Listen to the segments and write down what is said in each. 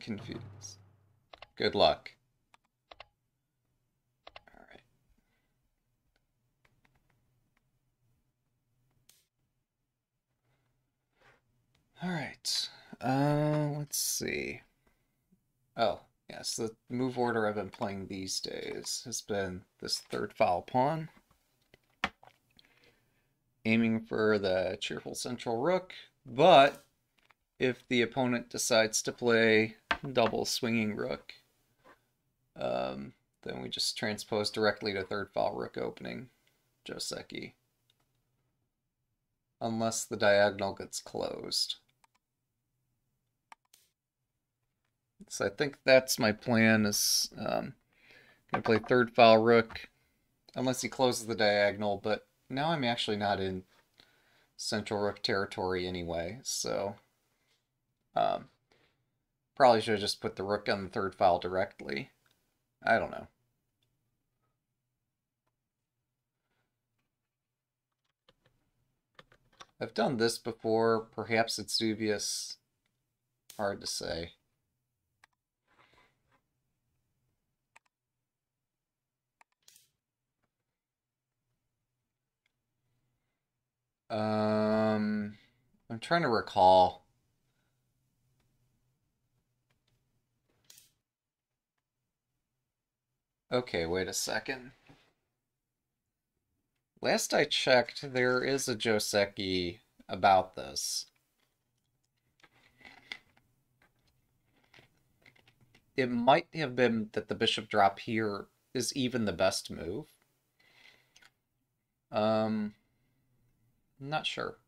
confused. Good luck. Alright. Alright. Uh, let's see. Oh, yes, the move order I've been playing these days has been this third file pawn. Aiming for the cheerful central rook, but if the opponent decides to play double swinging rook, um, then we just transpose directly to third file rook opening, Joseki. Unless the diagonal gets closed. So I think that's my plan is um, gonna play third file rook, unless he closes the diagonal, but now I'm actually not in central rook territory anyway, so um, probably should have just put the rook on the third file directly. I don't know. I've done this before. Perhaps it's dubious. Hard to say. Um, I'm trying to recall. Okay, wait a second. Last I checked, there is a Joseki about this. It might have been that the bishop drop here is even the best move. Um, not sure.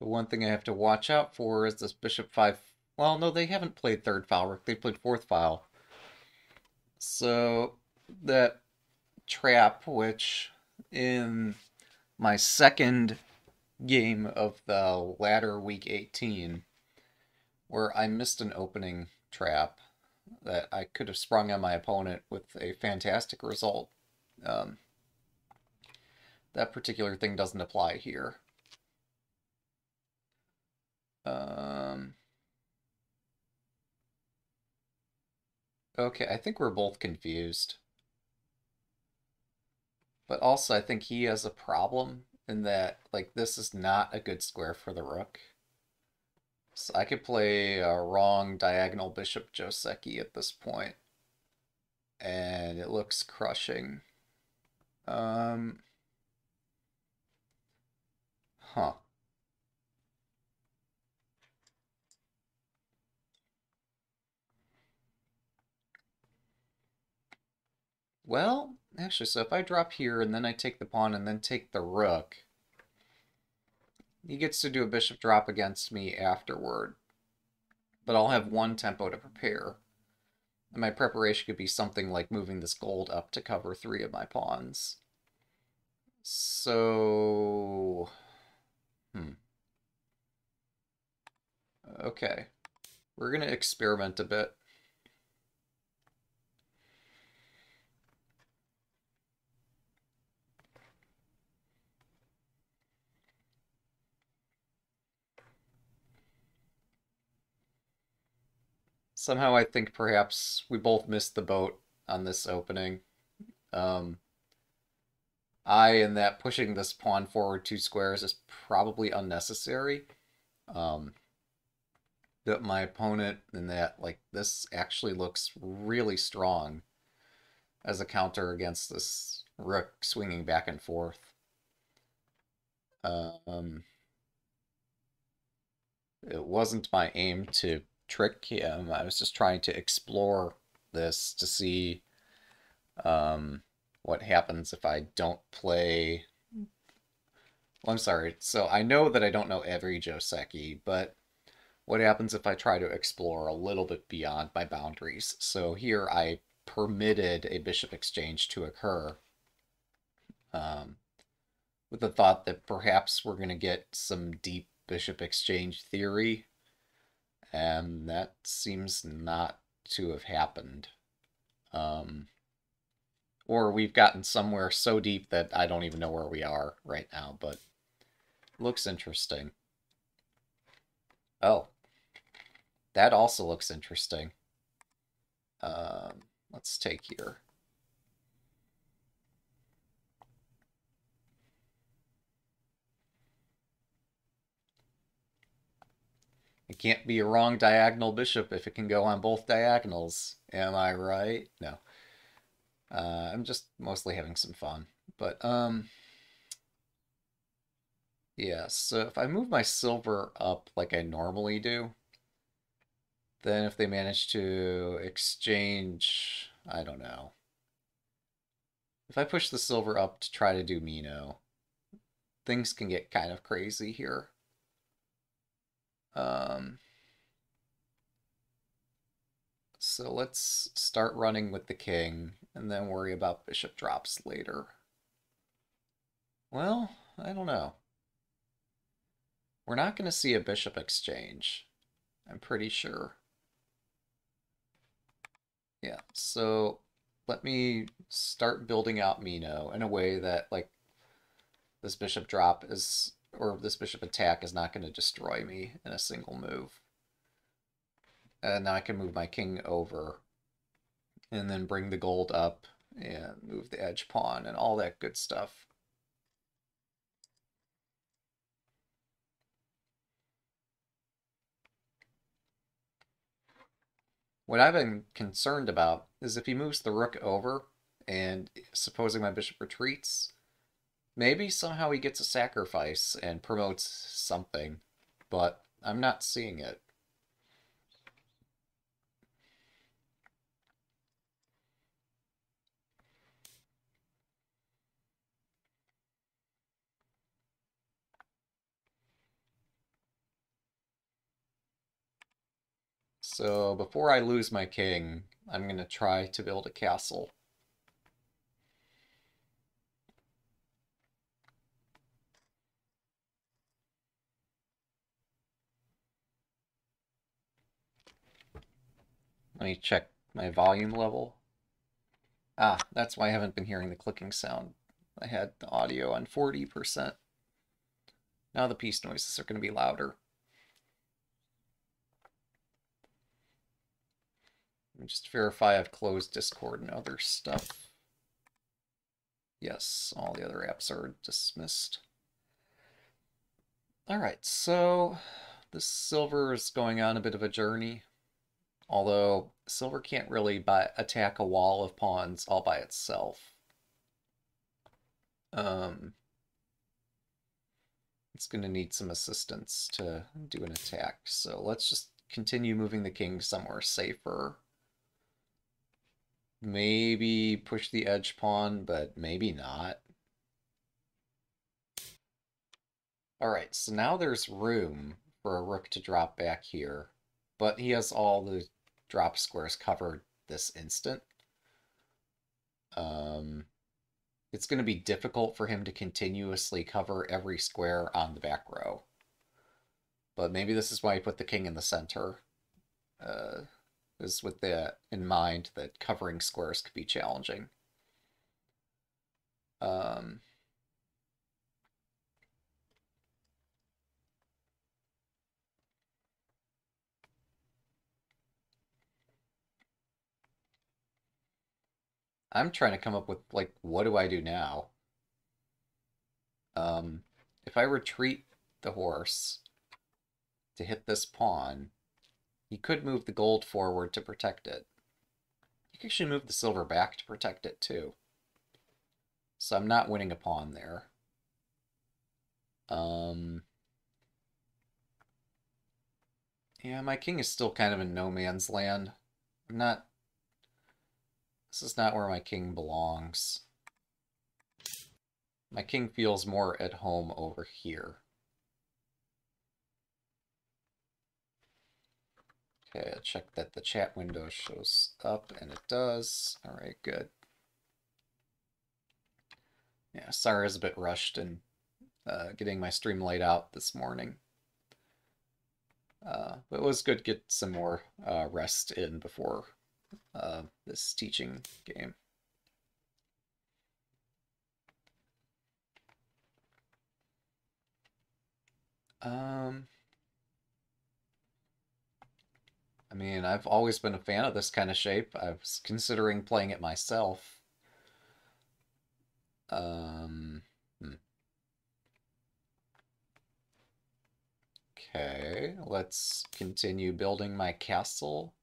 The one thing I have to watch out for is this bishop 5... Well, no, they haven't played third file rook. They played fourth file. So, that trap, which in my second game of the ladder week 18 where I missed an opening trap that I could have sprung on my opponent with a fantastic result. Um, that particular thing doesn't apply here. Um, okay, I think we're both confused. But also, I think he has a problem in that like this is not a good square for the rook. So I could play a wrong diagonal bishop Joseki at this point, and it looks crushing. Um, huh. Well, Actually, so if I drop here and then I take the pawn and then take the rook, he gets to do a bishop drop against me afterward. But I'll have one tempo to prepare. And my preparation could be something like moving this gold up to cover three of my pawns. So... Hmm. Okay. We're going to experiment a bit. Somehow I think perhaps we both missed the boat on this opening. Um, I, in that pushing this pawn forward two squares is probably unnecessary. Um, that my opponent in that, like, this actually looks really strong as a counter against this rook swinging back and forth. Um, it wasn't my aim to trick him. I was just trying to explore this to see um, what happens if I don't play. Well, I'm sorry. So I know that I don't know every Joseki, but what happens if I try to explore a little bit beyond my boundaries? So here I permitted a bishop exchange to occur um, with the thought that perhaps we're going to get some deep bishop exchange theory and that seems not to have happened. Um, or we've gotten somewhere so deep that I don't even know where we are right now, but looks interesting. Oh, that also looks interesting. Um, let's take here. Can't be a wrong diagonal bishop if it can go on both diagonals. Am I right? No. Uh, I'm just mostly having some fun. But, um... Yeah, so if I move my silver up like I normally do, then if they manage to exchange... I don't know. If I push the silver up to try to do Mino, things can get kind of crazy here. Um, so let's start running with the king and then worry about bishop drops later. Well, I don't know. We're not going to see a bishop exchange. I'm pretty sure. Yeah, so let me start building out Mino in a way that, like, this bishop drop is or this bishop attack is not going to destroy me in a single move. And now I can move my king over and then bring the gold up and move the edge pawn and all that good stuff. What I've been concerned about is if he moves the rook over and supposing my bishop retreats, Maybe somehow he gets a sacrifice and promotes something, but I'm not seeing it. So before I lose my king, I'm going to try to build a castle. Let me check my volume level. Ah, that's why I haven't been hearing the clicking sound. I had the audio on 40%. Now the piece noises are going to be louder. Let me just verify I've closed Discord and other stuff. Yes, all the other apps are dismissed. All right, so the silver is going on a bit of a journey. Although silver can't really buy, attack a wall of pawns all by itself. Um, it's going to need some assistance to do an attack. So let's just continue moving the king somewhere safer. Maybe push the edge pawn, but maybe not. Alright, so now there's room for a rook to drop back here. But he has all the drop squares covered this instant. Um, it's going to be difficult for him to continuously cover every square on the back row. But maybe this is why he put the king in the center. Uh, is with that in mind that covering squares could be challenging. Um, I'm trying to come up with, like, what do I do now? Um, if I retreat the horse to hit this pawn, he could move the gold forward to protect it. He could actually move the silver back to protect it, too. So I'm not winning a pawn there. Um, yeah, my king is still kind of in no man's land. I'm not this is not where my king belongs. My king feels more at home over here. Okay, I'll check that the chat window shows up, and it does. All right, good. Yeah, sorry I was a bit rushed in uh, getting my stream laid out this morning. Uh, but it was good to get some more uh, rest in before this teaching game. Um, I mean, I've always been a fan of this kind of shape. I was considering playing it myself. Um, hmm. Okay, let's continue building my castle.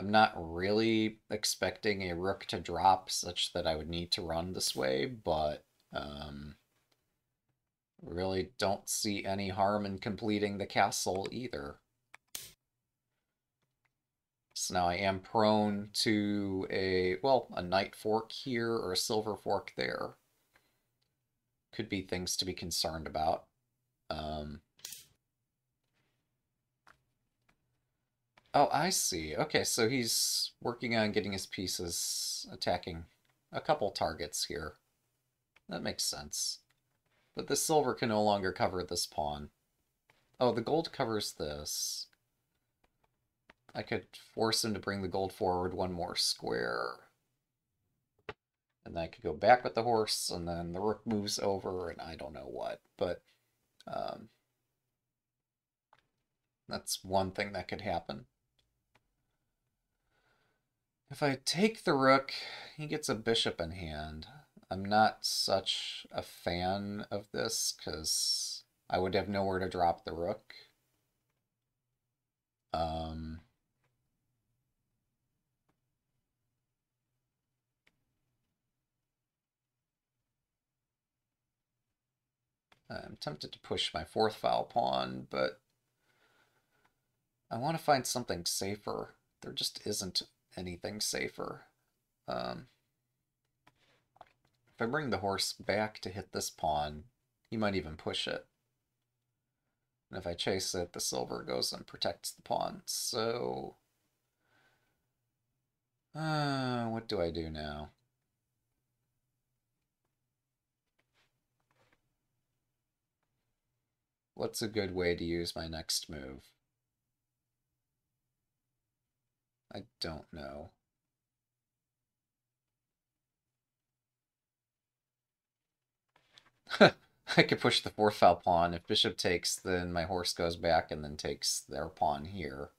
I'm not really expecting a rook to drop such that I would need to run this way, but um, really don't see any harm in completing the castle either. So now I am prone to a, well, a knight fork here or a silver fork there. Could be things to be concerned about. Um, oh, I see. Okay, so he's working on getting his pieces attacking a couple targets here. That makes sense. But the silver can no longer cover this pawn. Oh, the gold covers this. I could force him to bring the gold forward one more square. And then I could go back with the horse, and then the rook moves over, and I don't know what. But um, that's one thing that could happen. If I take the rook, he gets a bishop in hand. I'm not such a fan of this because I would have nowhere to drop the rook. Um, I'm tempted to push my fourth file pawn, but I want to find something safer. There just isn't anything safer. Um, if I bring the horse back to hit this pawn, he might even push it. And if I chase it, the silver goes and protects the pawn. So, uh, what do I do now? What's a good way to use my next move? I don't know. I could push the fourth file pawn. If bishop takes, then my horse goes back and then takes their pawn here.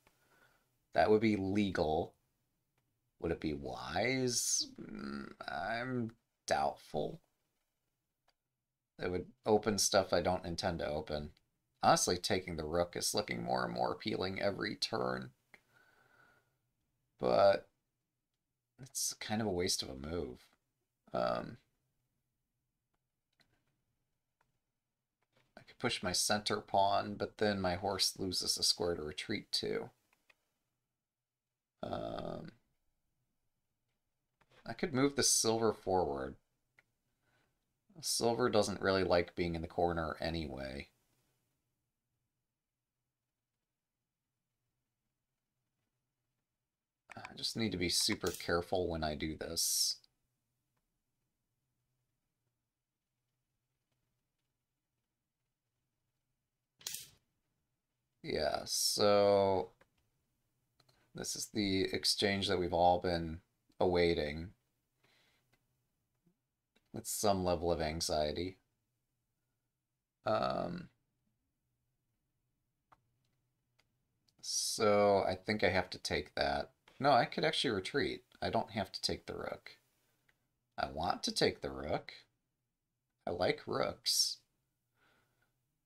That would be legal. Would it be wise? Mm, I'm doubtful. It would open stuff I don't intend to open. Honestly, taking the rook is looking more and more appealing every turn. But it's kind of a waste of a move. Um, I could push my center pawn, but then my horse loses a square to retreat to. Um, I could move the silver forward. Silver doesn't really like being in the corner anyway. I just need to be super careful when I do this. Yeah, so this is the exchange that we've all been awaiting with some level of anxiety. Um, so I think I have to take that. No, I could actually retreat. I don't have to take the rook. I want to take the rook. I like rooks.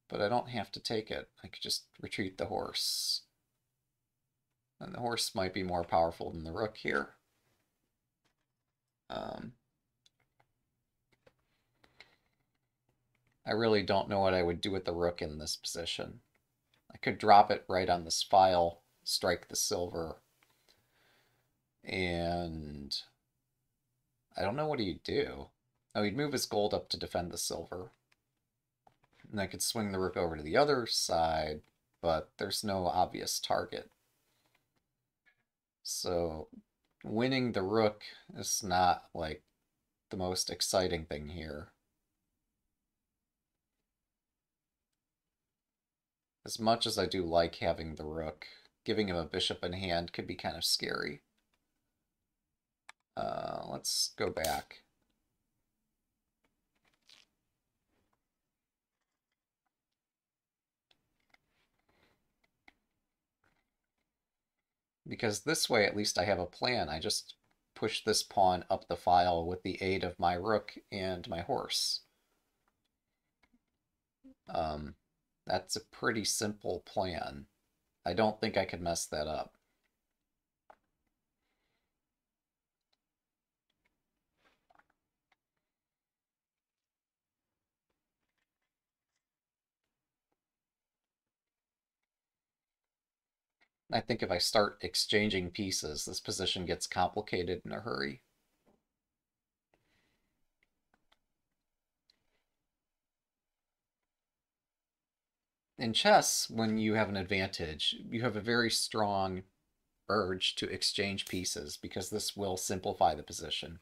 But I don't have to take it. I could just retreat the horse. And the horse might be more powerful than the rook here. Um, I really don't know what I would do with the rook in this position. I could drop it right on this file, strike the silver, and I don't know what he'd do. Oh, he'd move his gold up to defend the silver. And I could swing the rook over to the other side, but there's no obvious target. So winning the rook is not like the most exciting thing here. As much as I do like having the rook, giving him a bishop in hand could be kind of scary. Uh, let's go back. Because this way, at least I have a plan. I just push this pawn up the file with the aid of my rook and my horse. Um, that's a pretty simple plan. I don't think I could mess that up. I think if I start exchanging pieces, this position gets complicated in a hurry. In chess, when you have an advantage, you have a very strong urge to exchange pieces because this will simplify the position.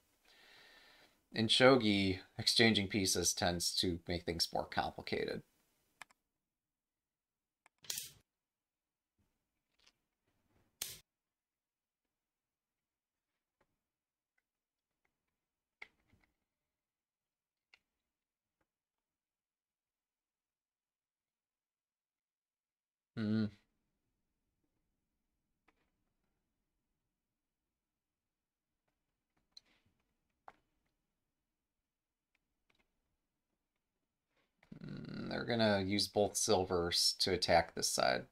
In shogi, exchanging pieces tends to make things more complicated. Hmm. hmm. They're gonna use both silvers to attack this side.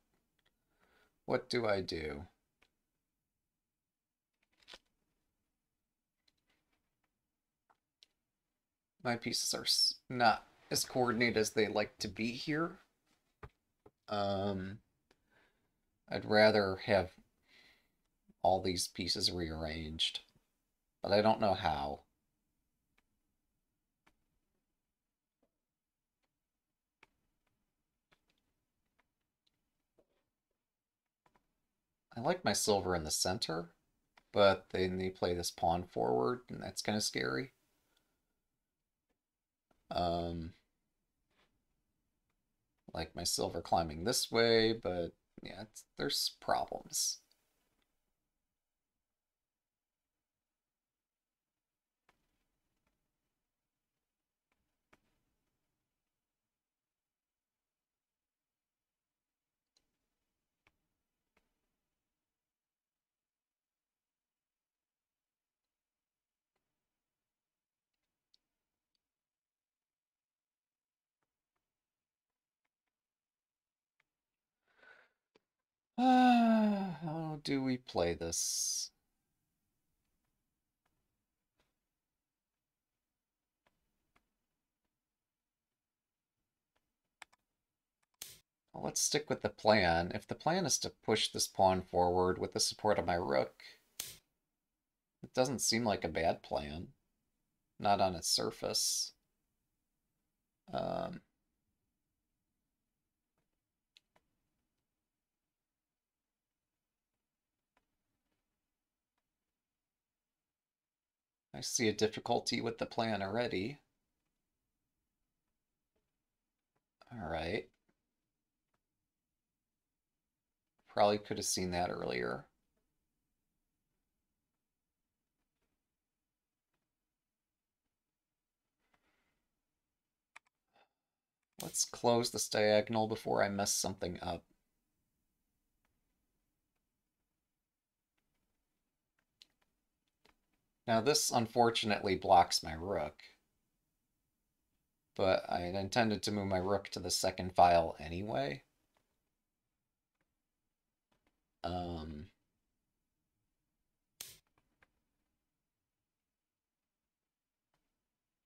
What do I do? My pieces are not as coordinated as they like to be here. Um, I'd rather have all these pieces rearranged, but I don't know how. I like my silver in the center, but then they play this pawn forward, and that's kind of scary. Um, like my silver climbing this way, but yeah, there's problems. how do we play this? Well, let's stick with the plan. If the plan is to push this pawn forward with the support of my rook, it doesn't seem like a bad plan. Not on its surface. Um, I see a difficulty with the plan already. All right. Probably could have seen that earlier. Let's close this diagonal before I mess something up. Now this unfortunately blocks my rook. But I intended to move my rook to the second file anyway. Um,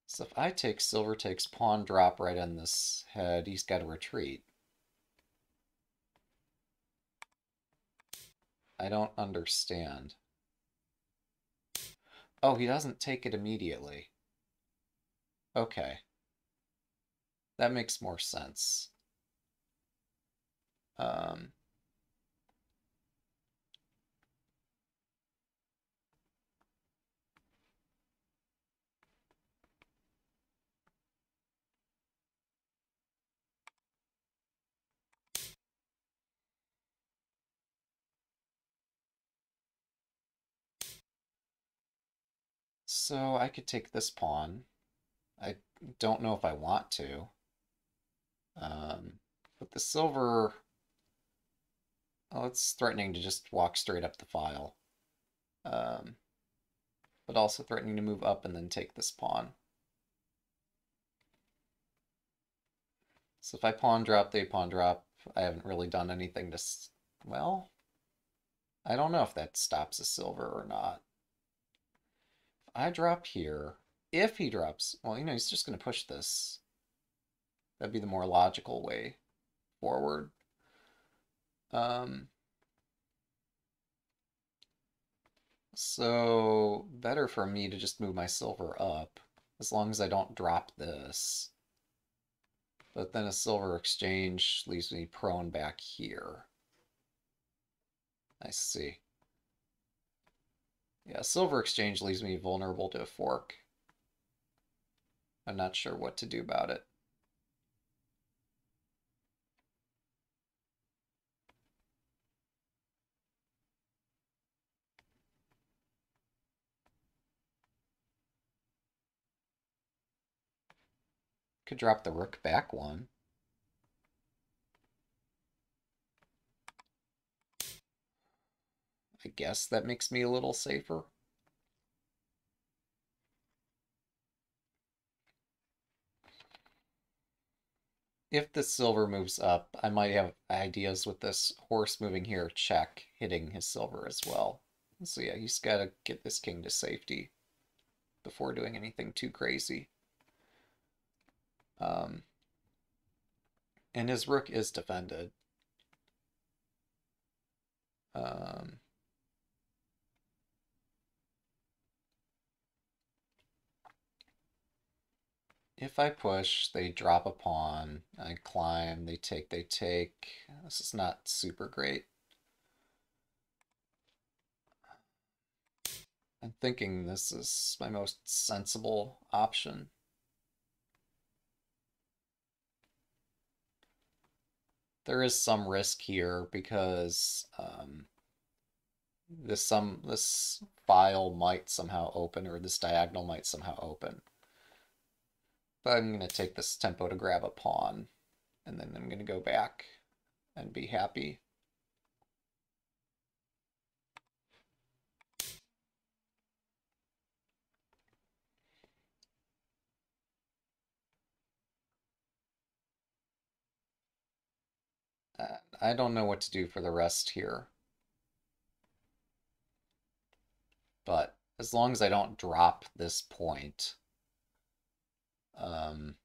so if I take silver takes pawn drop right on this head, he's got to retreat. I don't understand. Oh, he doesn't take it immediately. Okay. That makes more sense. Um, So I could take this pawn. I don't know if I want to. Um, but the silver... Oh, it's threatening to just walk straight up the file. Um, but also threatening to move up and then take this pawn. So if I pawn drop, they pawn drop. I haven't really done anything to... Well, I don't know if that stops a silver or not. I drop here, if he drops, well, you know, he's just going to push this. That'd be the more logical way forward. Um, so better for me to just move my silver up, as long as I don't drop this. But then a silver exchange leaves me prone back here. I see. Yeah, silver exchange leaves me vulnerable to a fork. I'm not sure what to do about it. Could drop the rook back one. I guess that makes me a little safer. If the silver moves up, I might have ideas with this horse moving here, check, hitting his silver as well. So yeah, he's got to get this king to safety before doing anything too crazy. Um, and his rook is defended. Um, if I push, they drop a pawn. I climb, they take, they take. This is not super great. I'm thinking this is my most sensible option. there is some risk here because um, this some this file might somehow open or this diagonal might somehow open. But I'm going to take this tempo to grab a pawn and then I'm going to go back and be happy. I don't know what to do for the rest here. But as long as I don't drop this point, um,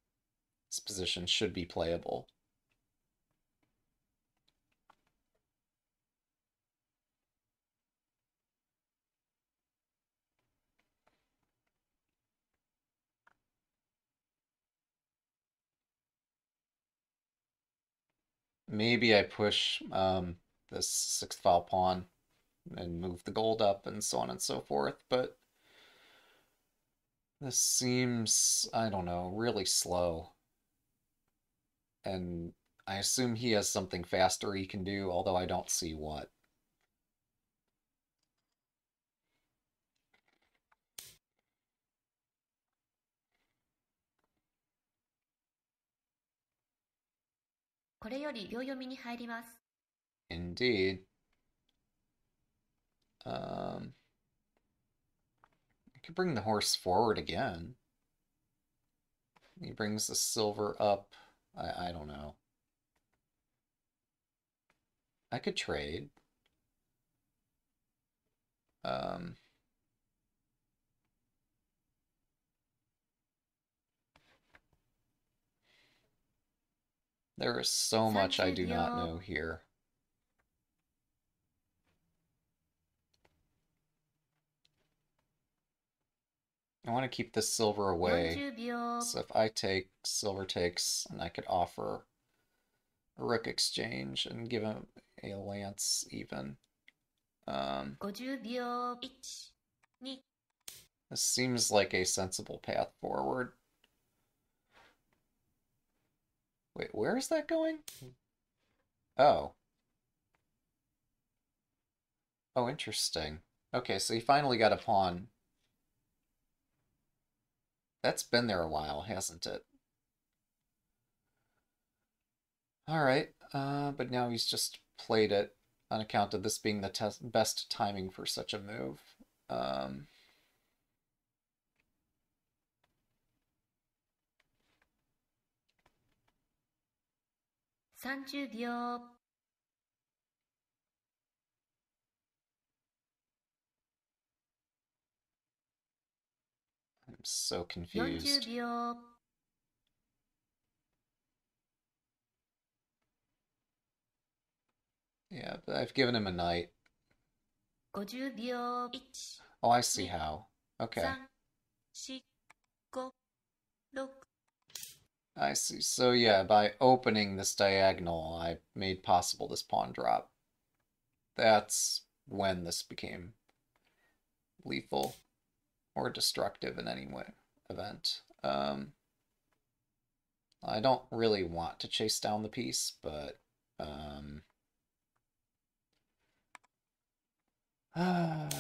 this position should be playable. Maybe I push um, this sixth file pawn and move the gold up and so on and so forth, but this seems, I don't know, really slow. And I assume he has something faster he can do, although I don't see what. Indeed. Um, I could bring the horse forward again. He brings the silver up. I, I don't know. I could trade. Um, There is so much I do not know here. I want to keep this silver away. So if I take, silver takes, and I could offer a rook exchange and give him a lance even. Um, this seems like a sensible path forward. Wait, where is that going? Oh. Oh, interesting. Okay, so he finally got a pawn. That's been there a while, hasn't it? Alright, uh, but now he's just played it on account of this being the best timing for such a move. Um, I'm so confused. Yeah, but I've given him a knight. Oh, I see how. Okay. I see. So yeah, by opening this diagonal, I made possible this pawn drop. That's when this became lethal or destructive in any way event. Um, I don't really want to chase down the piece, but um, yeah,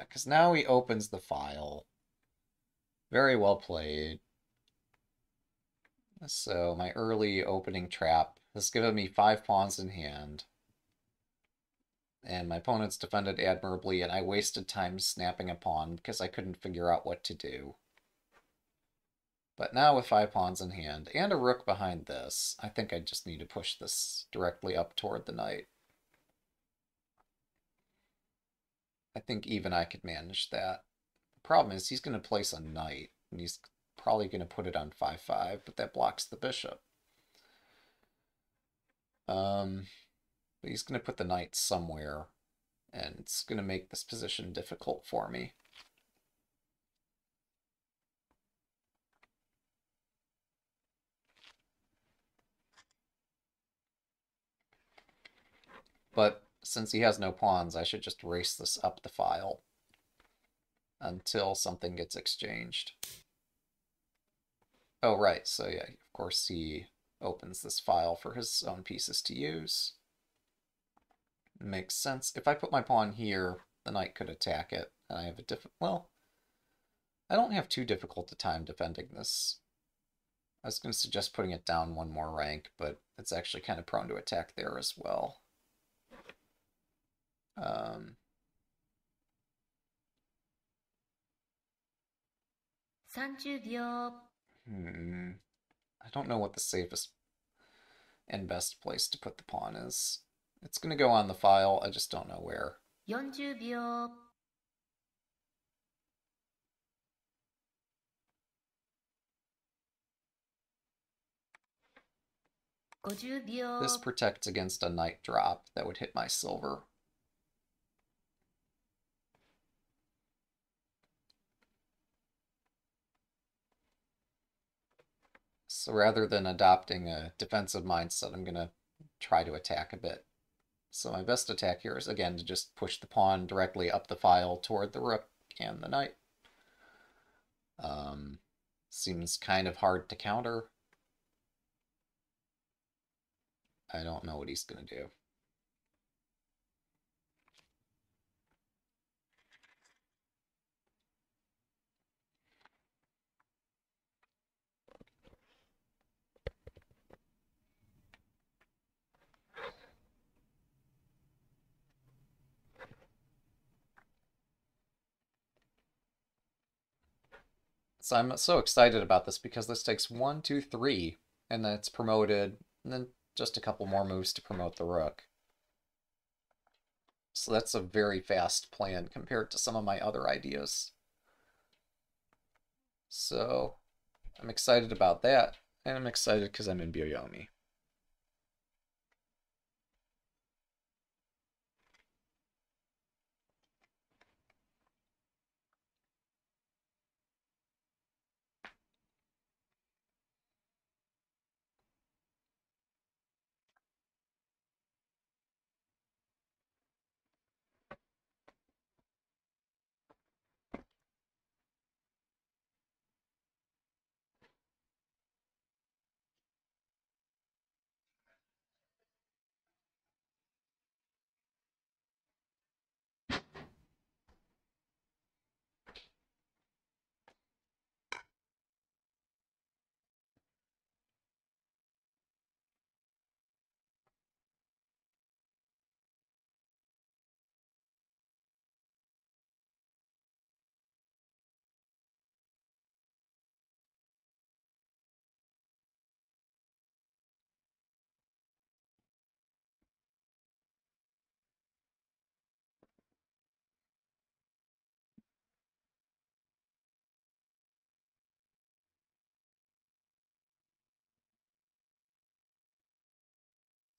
because now he opens the file. Very well played. So my early opening trap has given me five pawns in hand. And my opponent's defended admirably, and I wasted time snapping a pawn because I couldn't figure out what to do. But now with five pawns in hand, and a rook behind this, I think I just need to push this directly up toward the knight. I think even I could manage that. The problem is he's going to place a knight, and he's probably going to put it on 5-5, but that blocks the bishop. Um, but he's going to put the knight somewhere, and it's going to make this position difficult for me. But since he has no pawns, I should just race this up the file until something gets exchanged. Oh, right. So, yeah, of course, he opens this file for his own pieces to use. Makes sense. If I put my pawn here, the knight could attack it, and I have a diff... Well, I don't have too difficult a time defending this. I was going to suggest putting it down one more rank, but it's actually kind of prone to attack there as well. Um, hmm. I don't know what the safest and best place to put the pawn is. It's going to go on the file, I just don't know where. 40秒 This protects against a knight drop that would hit my silver. So rather than adopting a defensive mindset, I'm going to try to attack a bit. So my best attack here is, again, to just push the pawn directly up the file toward the rook and the knight. Um, seems kind of hard to counter. I don't know what he's going to do. So I'm so excited about this because this takes one, two, three, and then it's promoted, and then just a couple more moves to promote the rook. So that's a very fast plan compared to some of my other ideas. So I'm excited about that, and I'm excited because I'm in Byoyomi.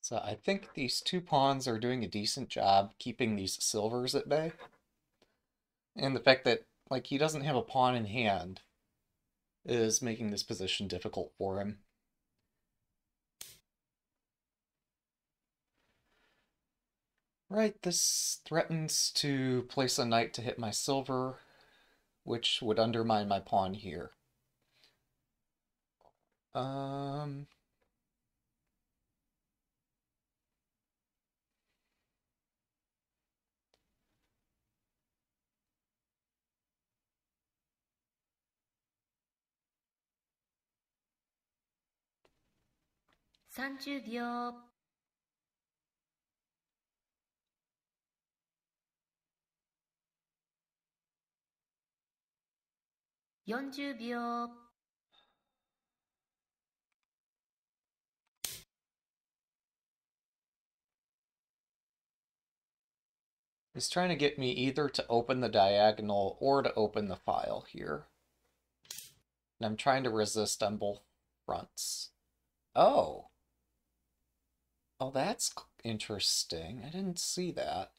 So I think these two pawns are doing a decent job keeping these silvers at bay. And the fact that, like, he doesn't have a pawn in hand is making this position difficult for him. Right, this threatens to place a knight to hit my silver, which would undermine my pawn here. Um, 30秒40秒 He's trying to get me either to open the diagonal or to open the file here. And I'm trying to resist on both fronts. Oh. Oh, that's interesting. I didn't see that.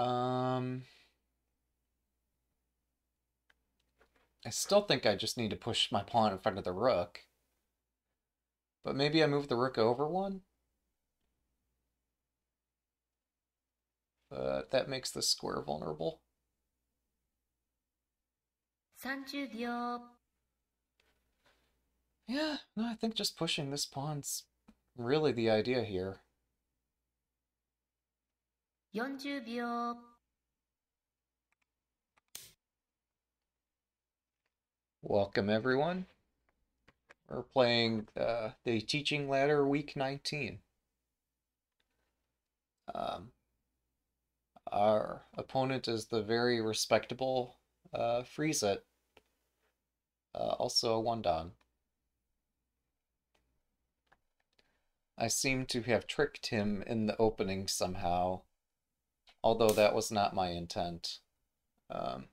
Um... I still think I just need to push my pawn in front of the rook. But maybe I move the rook over one? But that makes the square vulnerable. 30秒 Yeah, no, I think just pushing this pawn's really the idea here. 40秒 Welcome, everyone. We're playing uh, the Teaching Ladder Week 19. Um, our opponent is the very respectable uh, Friezeit, uh, also a one I seem to have tricked him in the opening somehow, although that was not my intent. Um,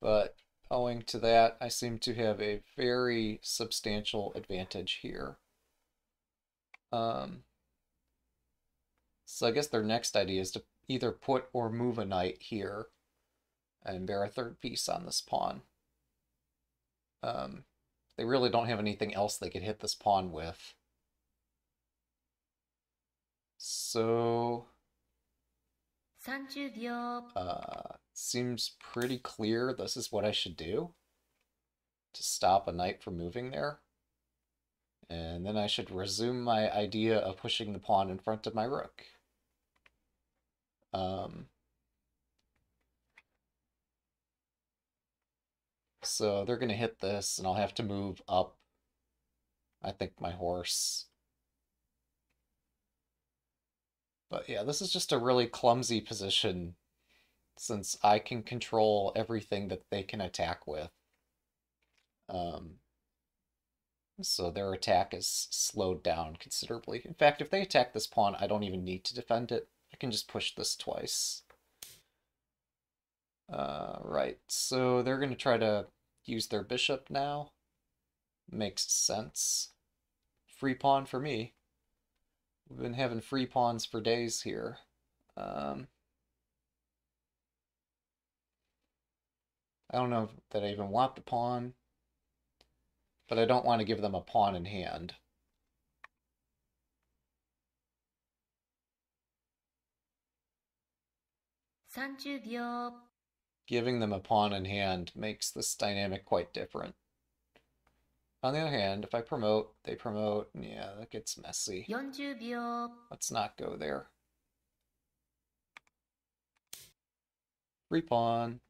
but owing to that, I seem to have a very substantial advantage here. Um, so I guess their next idea is to either put or move a knight here and bear a third piece on this pawn. Um, they really don't have anything else they could hit this pawn with. So 30秒 uh, seems pretty clear this is what I should do to stop a knight from moving there. And then I should resume my idea of pushing the pawn in front of my rook. Um, so they're going to hit this, and I'll have to move up, I think, my horse. But yeah, this is just a really clumsy position since I can control everything that they can attack with. Um, so their attack is slowed down considerably. In fact, if they attack this pawn, I don't even need to defend it. I can just push this twice. Uh, right, so they're going to try to use their bishop now. Makes sense. Free pawn for me. We've been having free pawns for days here. Um, I don't know that I even want the pawn, but I don't want to give them a pawn in hand. Giving them a pawn in hand makes this dynamic quite different. On the other hand, if I promote, they promote, yeah, that gets messy. 40秒 Let's not go there. Free pawn.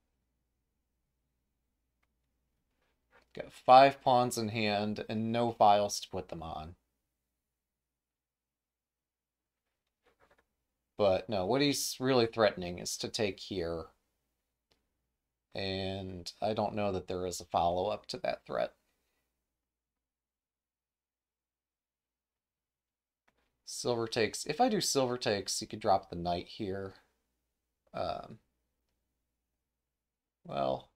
Got five pawns in hand and no files to put them on. But no, what he's really threatening is to take here. And I don't know that there is a follow-up to that threat. Silver takes. If I do silver takes, you could drop the knight here. Um, well,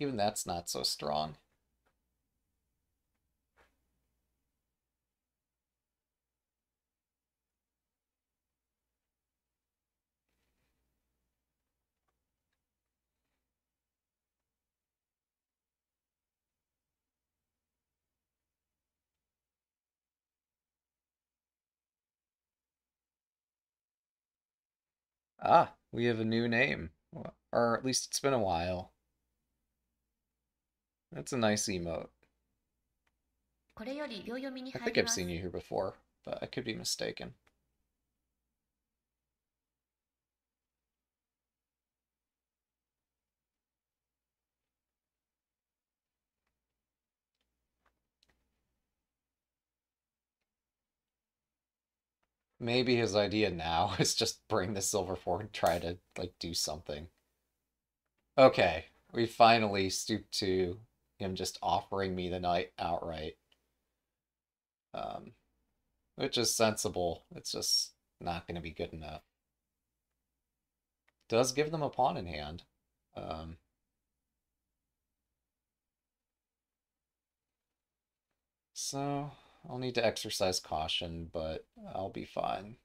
even that's not so strong. Ah, we have a new name. Or at least it's been a while. That's a nice emote. I think I've seen you here before, but I could be mistaken. Maybe his idea now is just bring the silver forward and try to like do something. Okay, we finally stooped to him just offering me the knight outright. Um, which is sensible. It's just not going to be good enough. Does give them a pawn in hand. Um, so I'll need to exercise caution, but I'll be fine.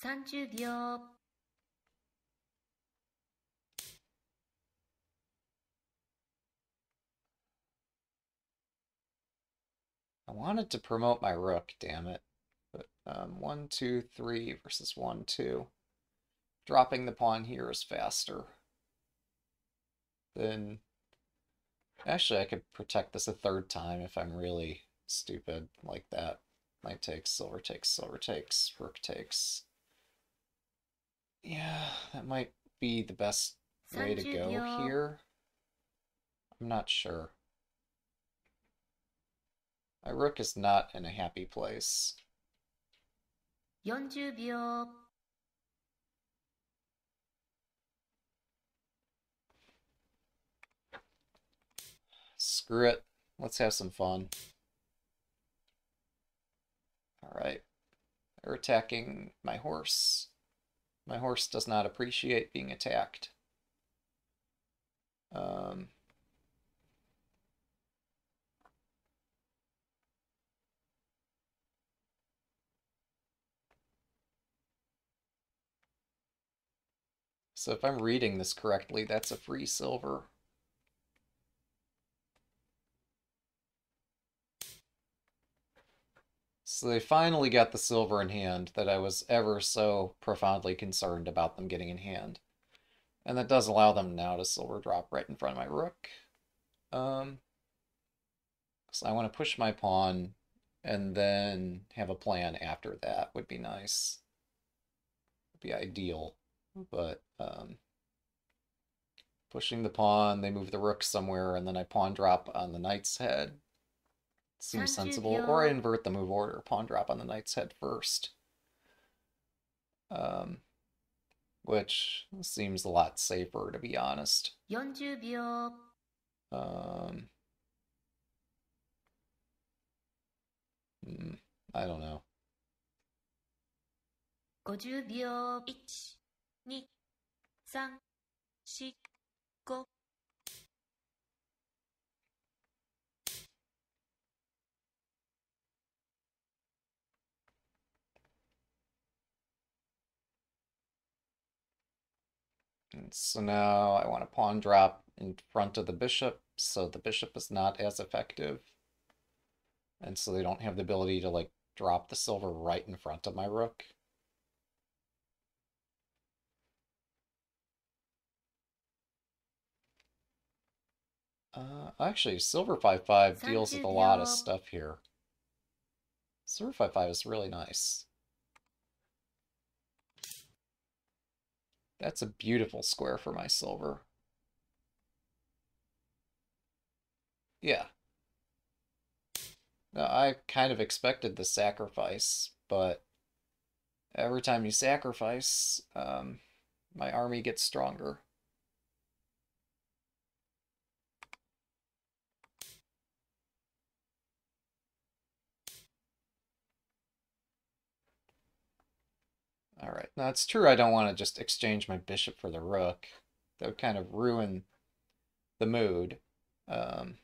30秒 I wanted to promote my rook, damn it. But um, one, two, three versus one, two. Dropping the pawn here is faster. Then, actually, I could protect this a third time if I'm really stupid like that. Knight takes, silver takes, silver takes, rook takes. Yeah, that might be the best way to go here. I'm not sure. My rook is not in a happy place. 40秒 Screw it. Let's have some fun. Alright. They're attacking my horse. My horse does not appreciate being attacked. Um, so if I'm reading this correctly, that's a free silver. So they finally got the silver in hand that I was ever so profoundly concerned about them getting in hand. And that does allow them now to silver drop right in front of my rook. Um, so I want to push my pawn and then have a plan after that would be nice. Would be ideal. But um, pushing the pawn, they move the rook somewhere, and then I pawn drop on the knight's head. Seems sensible. Or I invert the move order. Pawn drop on the knight's head first. Um, which seems a lot safer, to be honest. Um, hmm, I don't know. 50秒1 2 3 4 5 so now I want a pawn drop in front of the bishop, so the bishop is not as effective. And so they don't have the ability to like drop the silver right in front of my rook. Uh, actually, silver 5-5 deals with a lot of stuff here. Silver 5-5 is really nice. That's a beautiful square for my silver. Yeah. Now, I kind of expected the sacrifice, but every time you sacrifice, um, my army gets stronger. All right. Now it's true I don't want to just exchange my bishop for the rook. That would kind of ruin the mood. Um,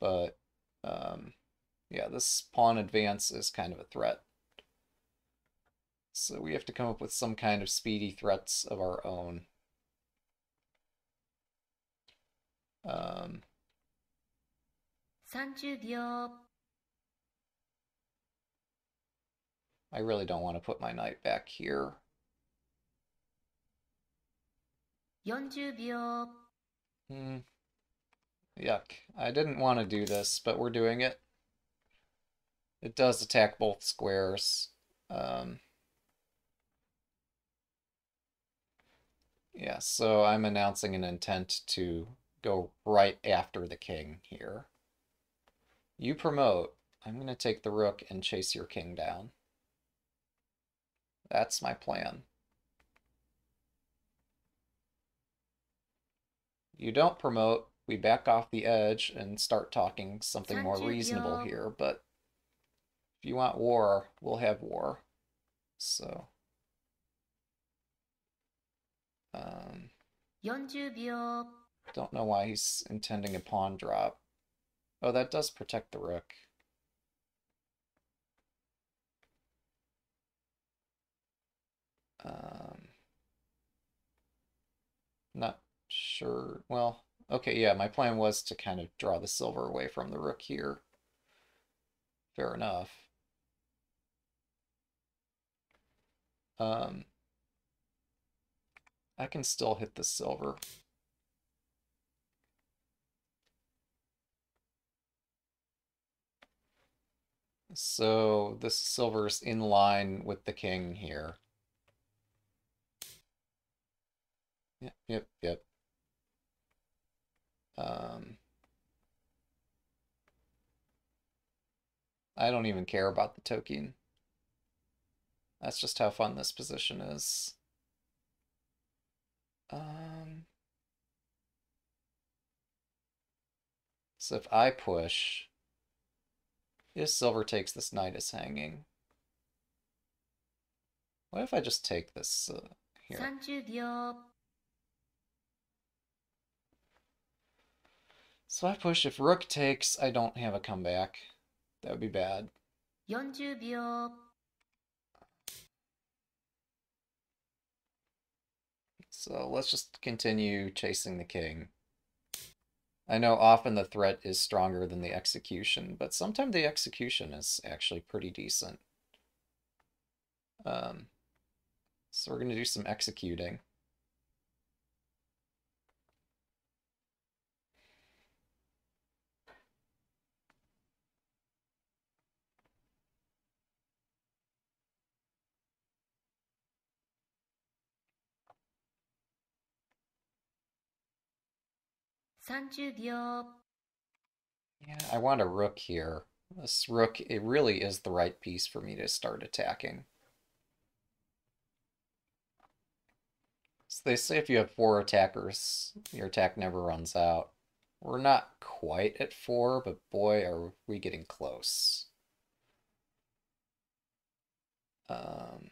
but um, yeah, this pawn advance is kind of a threat. So we have to come up with some kind of speedy threats of our own. Um, 30秒 I really don't want to put my knight back here. 40秒 Hmm. Yuck. I didn't want to do this, but we're doing it. It does attack both squares. Um, yeah, so I'm announcing an intent to go right after the king here. You promote. I'm going to take the rook and chase your king down. That's my plan. You don't promote, we back off the edge and start talking something more reasonable here, but if you want war, we'll have war. So um don't know why he's intending a pawn drop. Oh, that does protect the rook. Um, not sure. Well, okay, yeah, my plan was to kind of draw the silver away from the rook here. Fair enough. Um, I can still hit the silver. So this silver's in line with the king here. Yep, yep, yep. Um, I don't even care about the token. That's just how fun this position is. Um, so if I push, if silver takes this knight is hanging, what if I just take this uh, here? 30秒 So I push. If rook takes, I don't have a comeback. That would be bad. 40秒 So let's just continue chasing the king. I know often the threat is stronger than the execution, but sometimes the execution is actually pretty decent. Um, so we're going to do some executing. ?30 Yeah, I want a rook here. This rook, it really is the right piece for me to start attacking. So they say if you have four attackers, your attack never runs out. We're not quite at four, but boy, are we getting close. Um,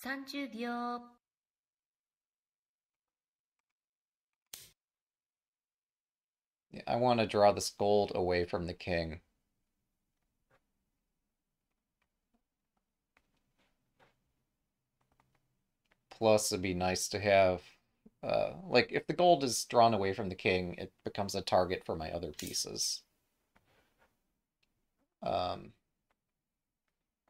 ?30 秒 yeah, I want to draw this gold away from the king. Plus, it'd be nice to have, uh, like, if the gold is drawn away from the king, it becomes a target for my other pieces. Um,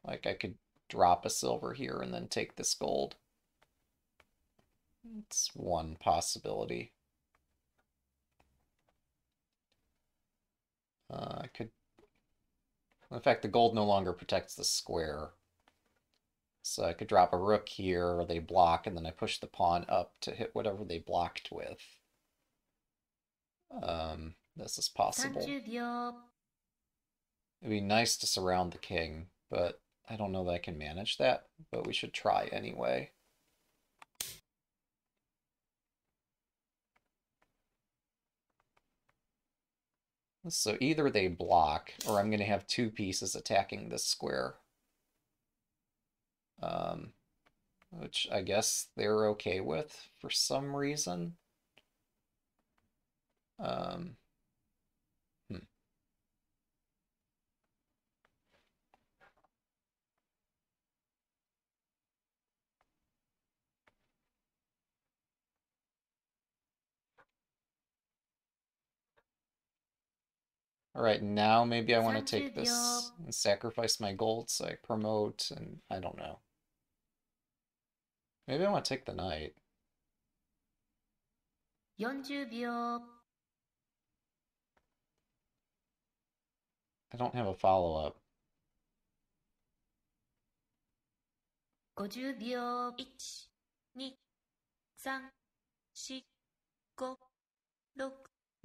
like, I could drop a silver here and then take this gold. It's one possibility. Uh, I could. In fact, the gold no longer protects the square. So I could drop a rook here, or they block, and then I push the pawn up to hit whatever they blocked with. Um, this is possible. It'd be nice to surround the king, but I don't know that I can manage that, but we should try anyway. So either they block, or I'm going to have two pieces attacking this square. Um, which I guess they're okay with for some reason. Um, all right, now maybe I want to take this and sacrifice my gold so I promote, and I don't know. Maybe I want to take the knight. I don't have a follow-up.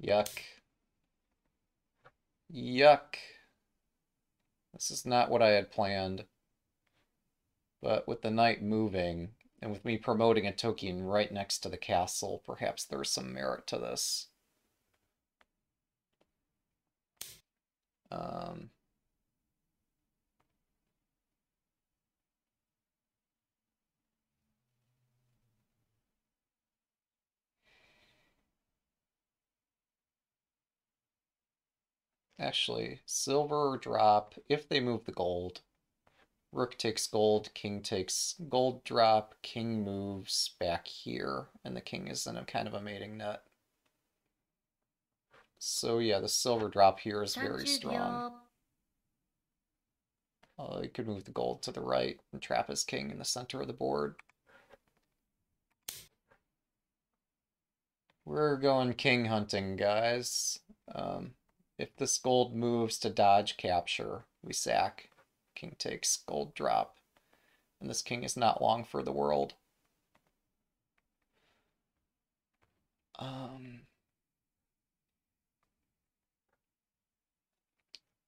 Yuck. Yuck. This is not what I had planned. But with the knight moving, and with me promoting a token right next to the castle, perhaps there's some merit to this. Um, actually, silver drop if they move the gold. Rook takes gold, king takes gold drop, king moves back here, and the king is in a kind of a mating net. So yeah, the silver drop here is very strong. 秒 Uh, he could move the gold to the right and trap his king in the center of the board. We're going king hunting, guys. Um, if this gold moves to dodge capture, we sack. King takes gold drop. And this king is not long for the world. Um,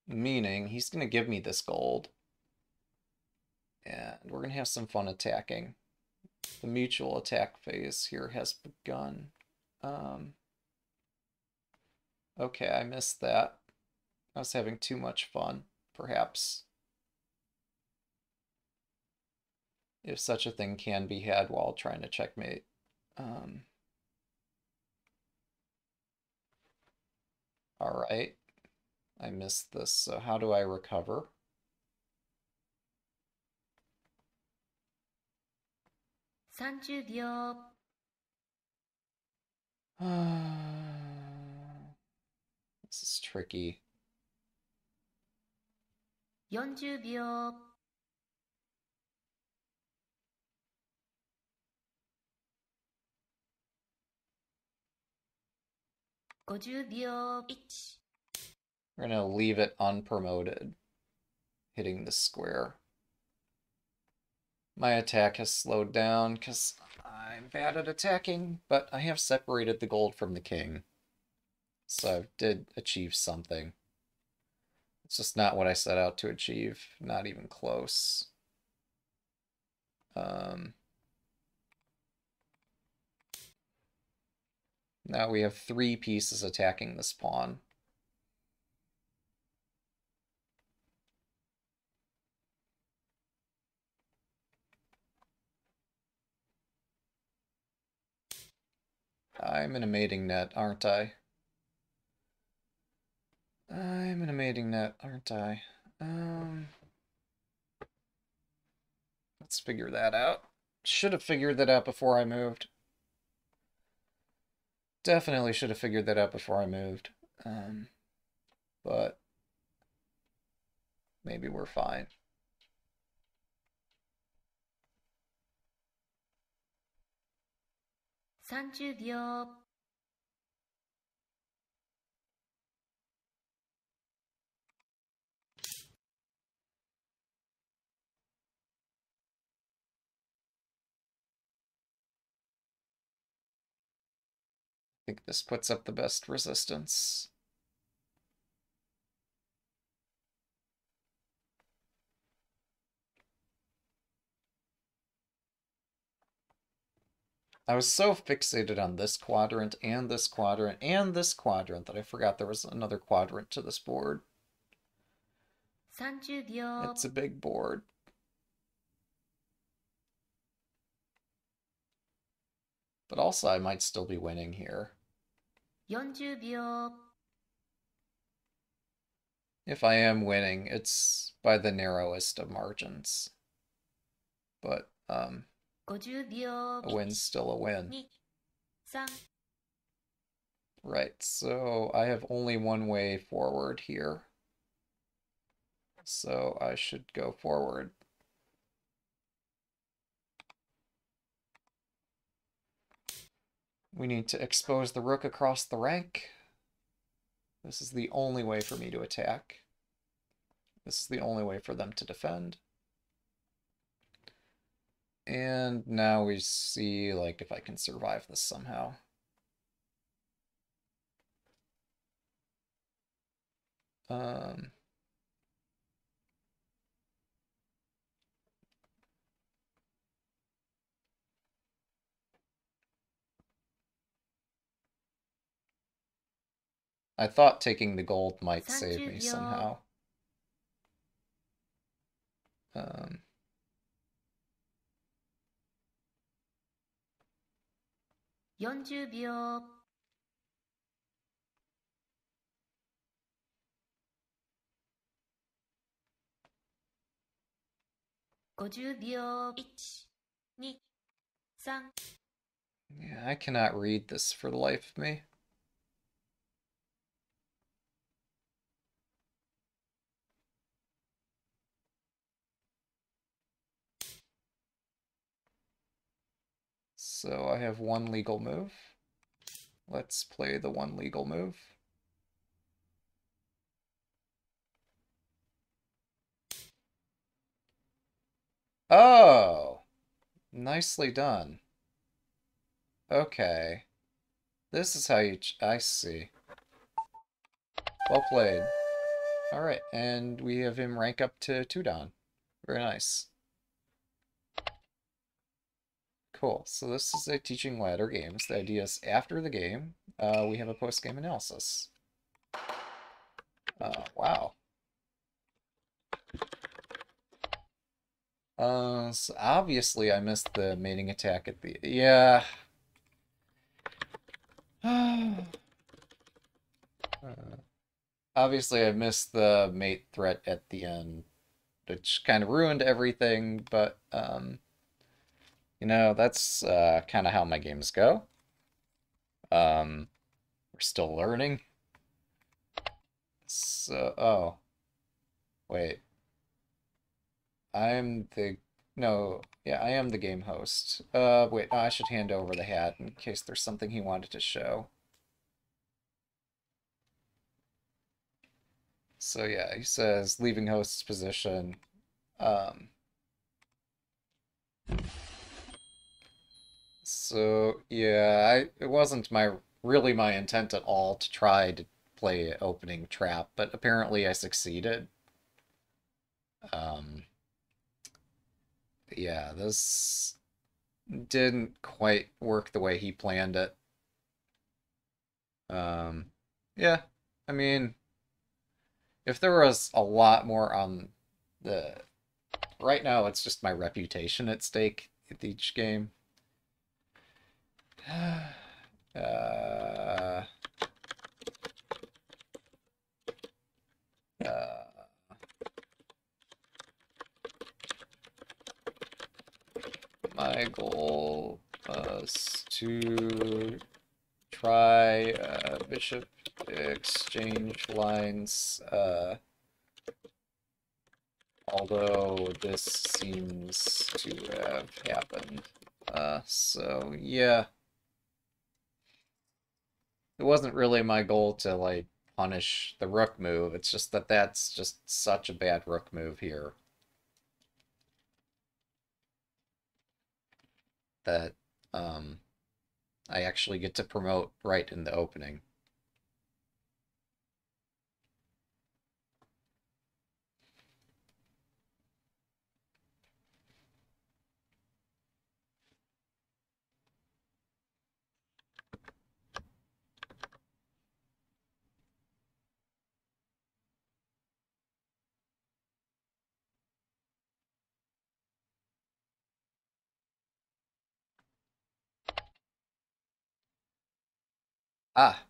meaning he's going to give me this gold. And we're going to have some fun attacking. The mutual attack phase here has begun. Um, okay, I missed that. I was having too much fun, perhaps. If such a thing can be had while trying to checkmate. Um, all right. I missed this, so how do I recover? ?30 秒 this is tricky. 40秒50秒1 We're gonna leave it unpromoted, hitting the square. My attack has slowed down because I'm bad at attacking, but I have separated the gold from the king. So I did achieve something. It's just not what I set out to achieve, not even close. Um, now we have three pieces attacking this pawn. I'm in a mating net, aren't I? I'm in a mating net, aren't I? Um, let's figure that out. Should have figured that out before I moved. Definitely should have figured that out before I moved. Um, but maybe we're fine. ?30 think this puts up the best resistance. I was so fixated on this quadrant and this quadrant and this quadrant that I forgot there was another quadrant to this board. It's a big board. But also, I might still be winning here. 40秒 If I am winning, it's by the narrowest of margins. But um, 50秒 a win's still a win. 3 Right, so I have only one way forward here. So I should go forward. We need to expose the rook across the rank. This is the only way for me to attack. This is the only way for them to defend. And now we see like if I can survive this somehow. Um, I thought taking the gold might save me somehow. Um... Yeah, I cannot read this for the life of me. So I have one legal move. Let's play the one legal move. Oh, nicely done. Okay. This is how you... I see. Well played. Alright, and we have him rank up to two Tudon. Very nice. Cool. So this is a teaching ladder games. The idea is after the game, uh, we have a post-game analysis. Uh, wow. Uh, so obviously I missed the mating attack at the... Yeah. Uh, obviously I missed the mate threat at the end, which kind of ruined everything, but, um... You know, that's uh, kind of how my games go. Um, we're still learning. So, oh. Wait. I'm the... No, yeah, I am the game host. Uh, wait, I should hand over the hat in case there's something he wanted to show. So yeah, he says leaving host's position. Um, so yeah, I, it wasn't my really my intent at all to try to play opening trap, but apparently I succeeded. Um, yeah, this didn't quite work the way he planned it. Um, yeah, I mean, if there was a lot more on the... Right now, it's just my reputation at stake at each game. Uh, uh, my goal was to try uh, bishop exchange lines, uh, although this seems to have happened. Uh, so yeah. It wasn't really my goal to like punish the rook move. It's just that that's just such a bad rook move here. That um, I actually get to promote right in the opening. Ah.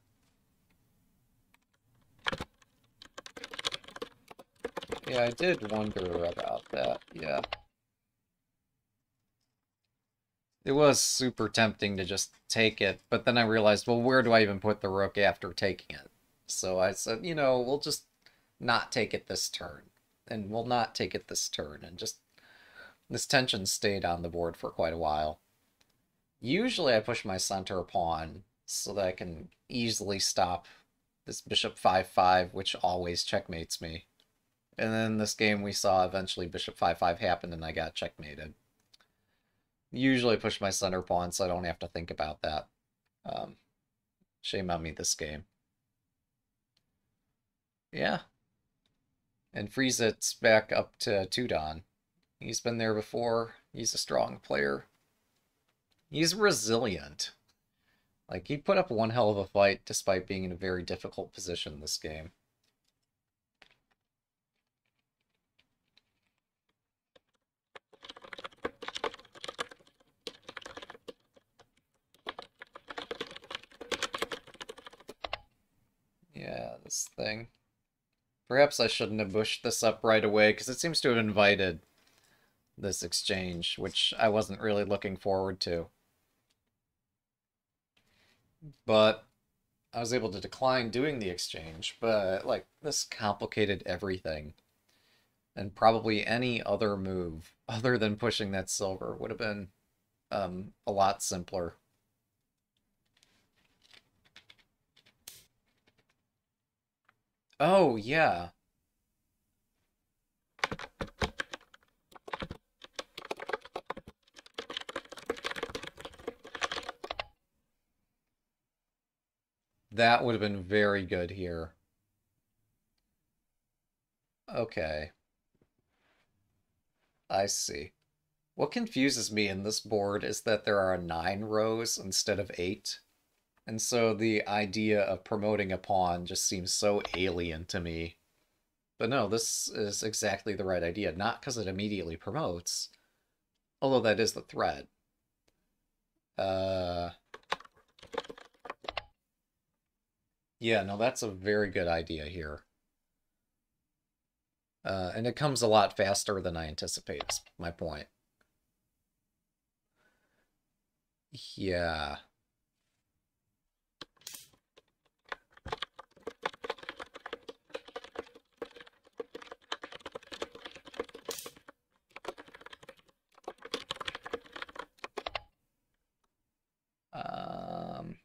Yeah, I did wonder about that, yeah. It was super tempting to just take it, but then I realized, well, where do I even put the rook after taking it? So I said, you know, we'll just not take it this turn. And we'll not take it this turn. And just this tension stayed on the board for quite a while. Usually I push my center pawn so that I can easily stop this bishop 5-5, which always checkmates me. And then this game we saw eventually bishop 5-5 happened and I got checkmated. Usually push my center pawn so I don't have to think about that. Um, shame on me this game. Yeah. And Friezeit's back up to two-dan. He's been there before. He's a strong player. He's resilient. Like, he put up one hell of a fight despite being in a very difficult position this game. Yeah, this thing. Perhaps I shouldn't have bushed this up right away, because it seems to have invited this exchange, which I wasn't really looking forward to. But I was able to decline doing the exchange, but like this complicated everything. And probably any other move other than pushing that silver would have been um, a lot simpler. Oh, yeah. That would have been very good here. Okay. I see. What confuses me in this board is that there are nine rows instead of eight. And so the idea of promoting a pawn just seems so alien to me. But no, this is exactly the right idea. Not because it immediately promotes, although that is the threat. Uh, yeah, no, that's a very good idea here. Uh, and it comes a lot faster than I anticipate, my point. Yeah. Um,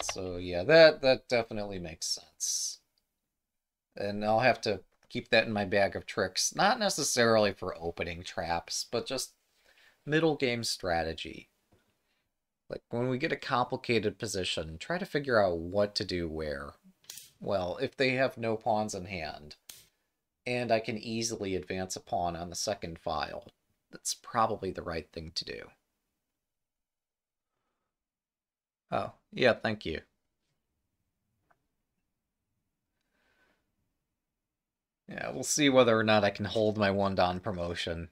so yeah, that that definitely makes sense. And I'll have to keep that in my bag of tricks, not necessarily for opening traps, but just middle game strategy. Like when we get a complicated position, try to figure out what to do where. Well, if they have no pawns in hand, and I can easily advance a pawn on the second file, that's probably the right thing to do. Oh, yeah, thank you. Yeah, we'll see whether or not I can hold my one dan promotion.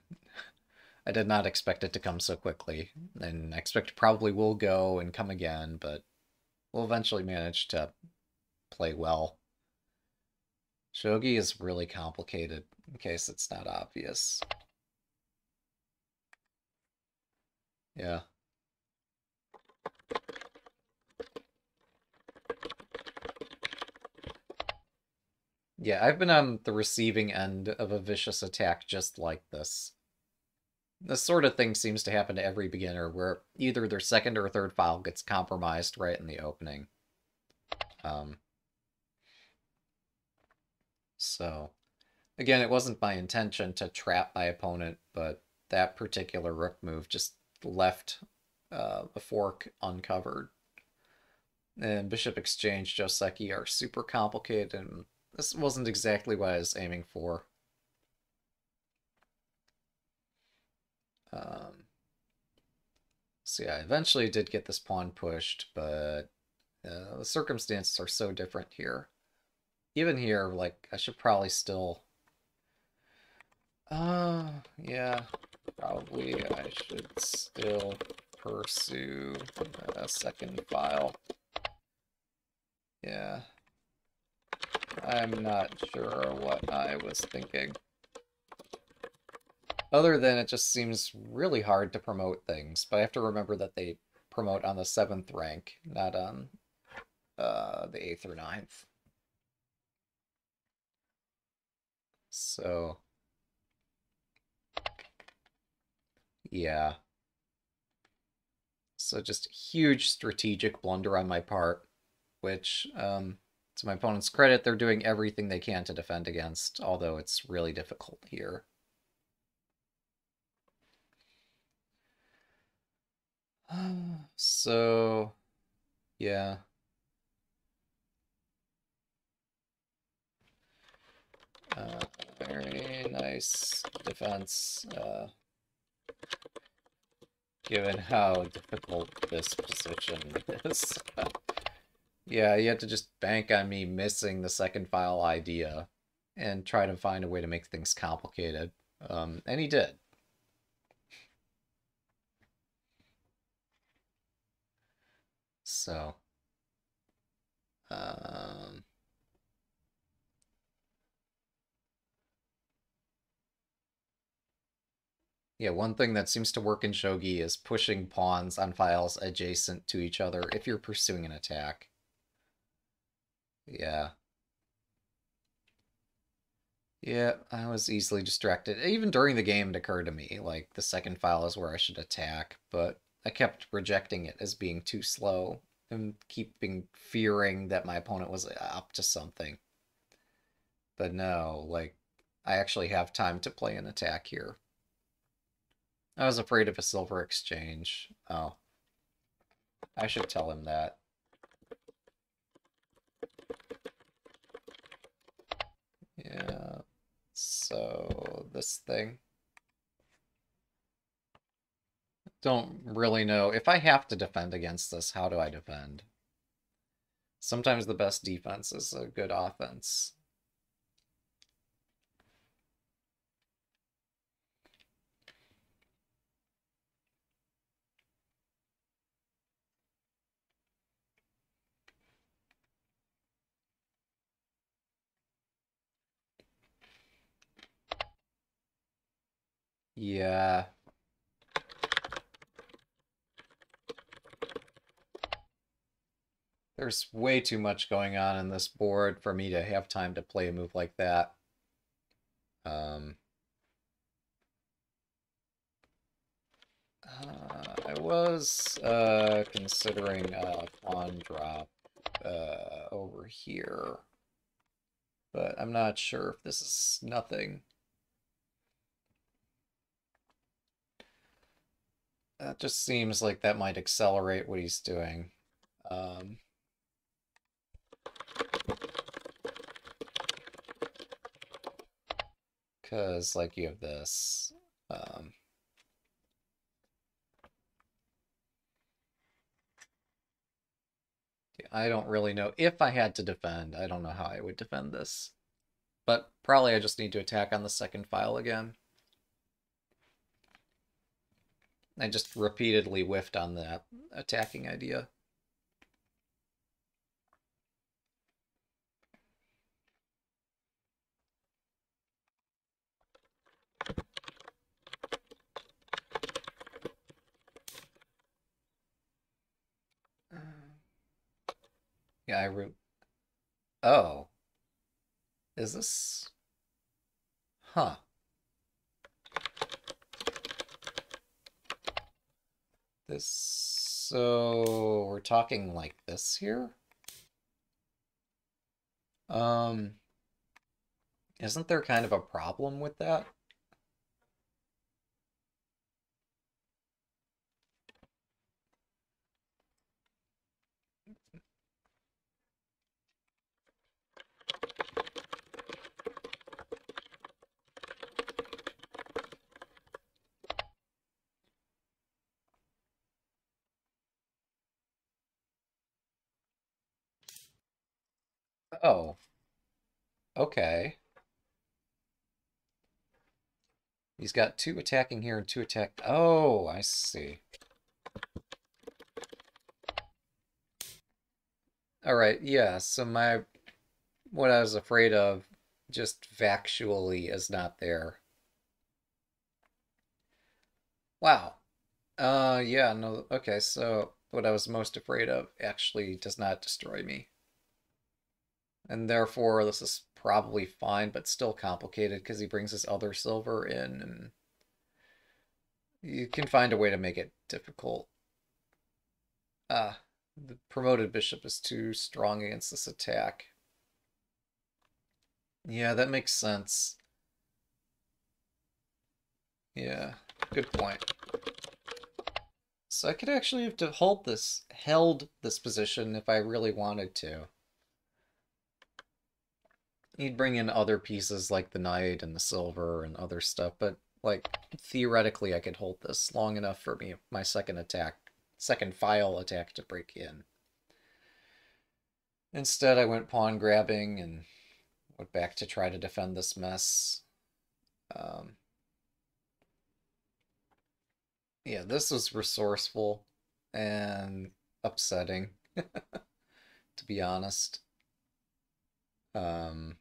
I did not expect it to come so quickly, and I expect probably will go and come again, but we'll eventually manage to play well. Shogi is really complicated, in case it's not obvious. Yeah. Yeah, I've been on the receiving end of a vicious attack just like this. This sort of thing seems to happen to every beginner, where either their second or third file gets compromised right in the opening. Um, so, again, it wasn't my intention to trap my opponent, but that particular rook move just left uh, the fork uncovered. And Bishop Exchange, Joseki are super complicated, and this wasn't exactly what I was aiming for. Um, so yeah, I eventually did get this pawn pushed, but uh, the circumstances are so different here even here, like, I should probably still... Uh, yeah, probably I should still pursue a second file. Yeah. I'm not sure what I was thinking. Other than it just seems really hard to promote things, but I have to remember that they promote on the 7th rank, not on uh, the 8th or 9th. So... Yeah. So just huge strategic blunder on my part, which, um, to my opponent's credit, they're doing everything they can to defend against, although it's really difficult here. So, yeah. Uh, very nice defense. Uh, given how difficult this position is. Yeah, you have to just bank on me missing the second file idea and try to find a way to make things complicated. Um, and he did. So, um, Yeah, one thing that seems to work in Shogi is pushing pawns on files adjacent to each other if you're pursuing an attack. Yeah. Yeah, I was easily distracted. Even during the game it occurred to me, like, the second file is where I should attack, but I kept rejecting it as being too slow and keeping fearing that my opponent was up to something. But no, like, I actually have time to play an attack here. I was afraid of a silver exchange. Oh. I should tell him that. Yeah. So, this thing. Don't really know. If I have to defend against this, how do I defend? Sometimes the best defense is a good offense. Yeah. There's way too much going on in this board for me to have time to play a move like that. Um, uh, I was uh, considering a pawn drop uh, over here, but I'm not sure if this is nothing. That just seems like that might accelerate what he's doing. Um, Because, like, you have this. Um, I don't really know. If I had to defend, I don't know how I would defend this. But probably I just need to attack on the second file again. I just repeatedly whiffed on that attacking idea. Uh. Yeah, I root. Oh. Is this... Huh. This... So... We're talking like this here? Um... Isn't there kind of a problem with that? Oh. Okay. He's got two attacking here and two attack. Oh, I see. All right, yeah. So my what I was afraid of just factually is not there. Wow. Uh, yeah, no, okay, so what I was most afraid of actually does not destroy me. And therefore, this is probably fine, but still complicated because he brings his other silver in, and you can find a way to make it difficult. Ah, the promoted bishop is too strong against this attack. Yeah, that makes sense. Yeah, good point. So I could actually have to hold this, held this position if I really wanted to. You'd bring in other pieces like the knight and the silver and other stuff, but like theoretically I could hold this long enough for me my second attack, second file attack to break in. Instead I went pawn grabbing and went back to try to defend this mess. Um, yeah, this was resourceful and upsetting, to be honest. Um,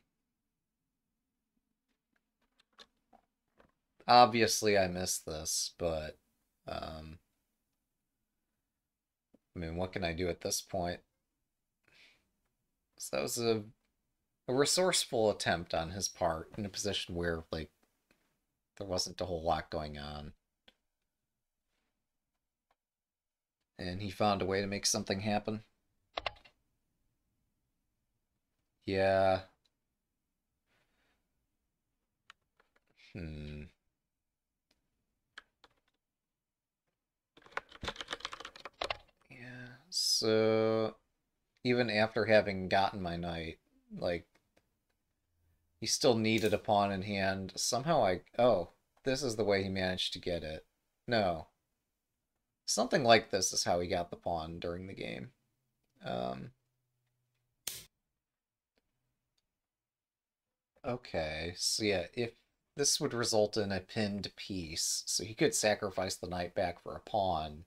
obviously, I missed this, but um, I mean, what can I do at this point? So that was a a resourceful attempt on his part in a position where like there wasn't a whole lot going on. And he found a way to make something happen. Yeah. Hmm. Yeah, so even after having gotten my knight, like he still needed a pawn in hand. Somehow I oh, this is the way he managed to get it. No. Something like this is how he got the pawn during the game. Um, okay, so yeah, if this would result in a pinned piece, so he could sacrifice the knight back for a pawn,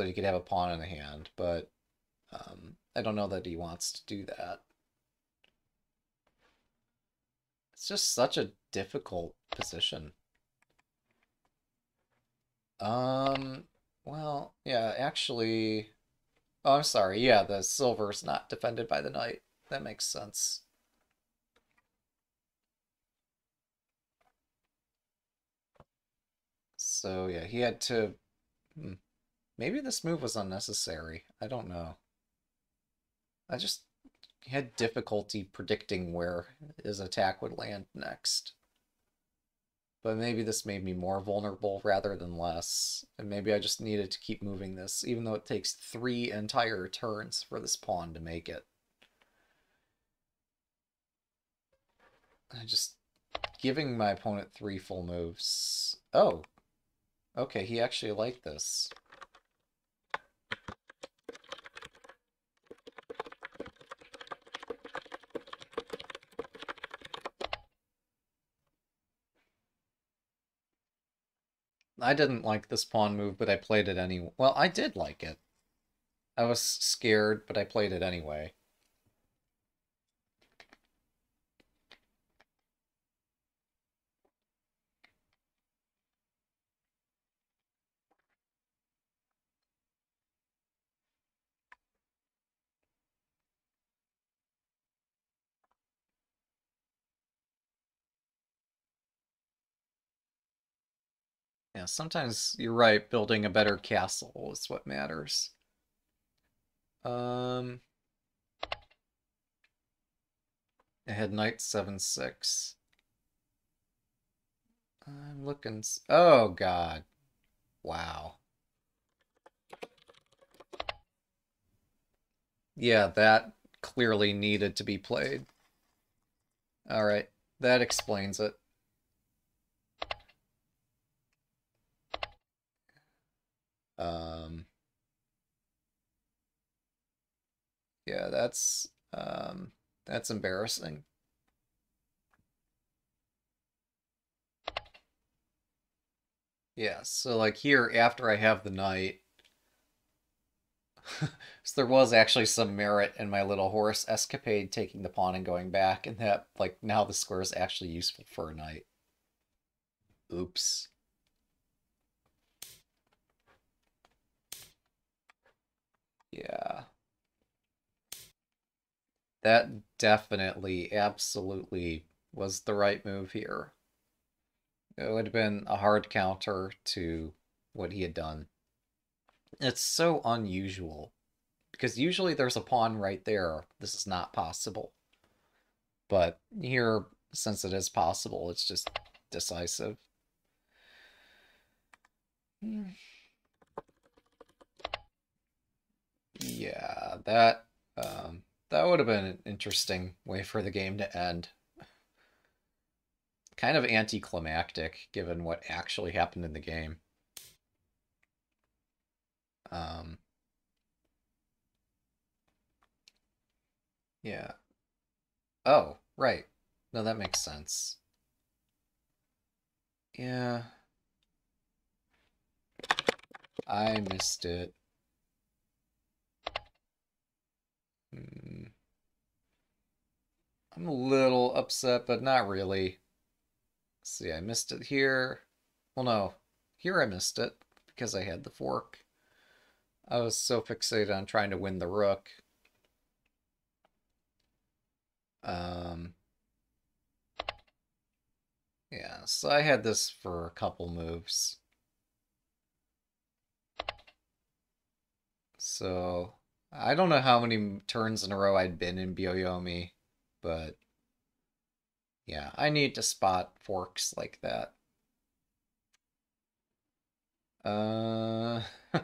so he could have a pawn in the hand, but um, I don't know that he wants to do that. It's just such a difficult position. Um, well, yeah, actually... Oh, I'm sorry. Yeah, the silver's not defended by the knight. That makes sense. So, yeah, he had to... Hmm. Maybe this move was unnecessary. I don't know. I just had difficulty predicting where his attack would land next. But maybe this made me more vulnerable rather than less. And maybe I just needed to keep moving this, even though it takes three entire turns for this pawn to make it. I just... Giving my opponent three full moves. Oh. Okay, he actually liked this. I didn't like this pawn move, but I played it anyway. Well, I did like it. I was scared, but I played it anyway. Yeah, sometimes you're right, building a better castle is what matters. Um, I had knight 7-6. I'm looking... Oh, God. Wow. Yeah, that clearly needed to be played. Alright, that explains it. Um, yeah, that's um, that's embarrassing. Yeah, so like here, after I have the knight, so there was actually some merit in my little horse escapade taking the pawn and going back, and that like now the square is actually useful for a knight. Oops. Yeah. That definitely, absolutely was the right move here. It would have been a hard counter to what he had done. It's so unusual because usually there's a pawn right there. This is not possible. But here, since it is possible, it's just decisive. Hmm. Yeah, that um, that would have been an interesting way for the game to end. Kind of anticlimactic, given what actually happened in the game. Um, yeah. Oh, right. No, that makes sense. Yeah. I missed it. Hmm. I'm a little upset, but not really. Let's see, I missed it here. Well, no. Here I missed it because I had the fork. I was so fixated on trying to win the rook. Um, yeah, so I had this for a couple moves. So I don't know how many turns in a row I'd been in Byo-Yomi, but yeah, I need to spot forks like that. Uh,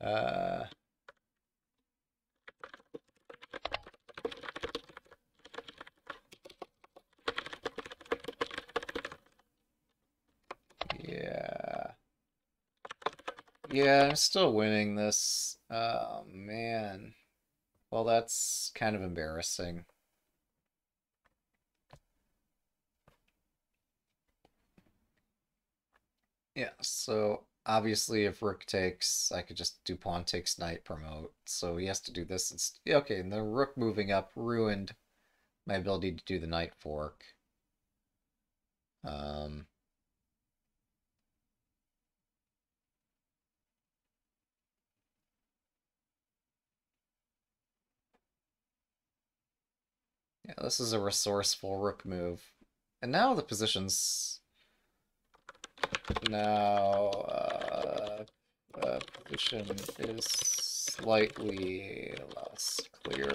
uh, yeah. Yeah, I'm still winning this. Oh, man. Well, that's kind of embarrassing. Yeah, so obviously if rook takes, I could just do pawn takes knight promote. So he has to do this. Okay, and the rook moving up ruined my ability to do the knight fork. Um, yeah, this is a resourceful rook move. And now the position's now uh, uh, position is slightly less clear.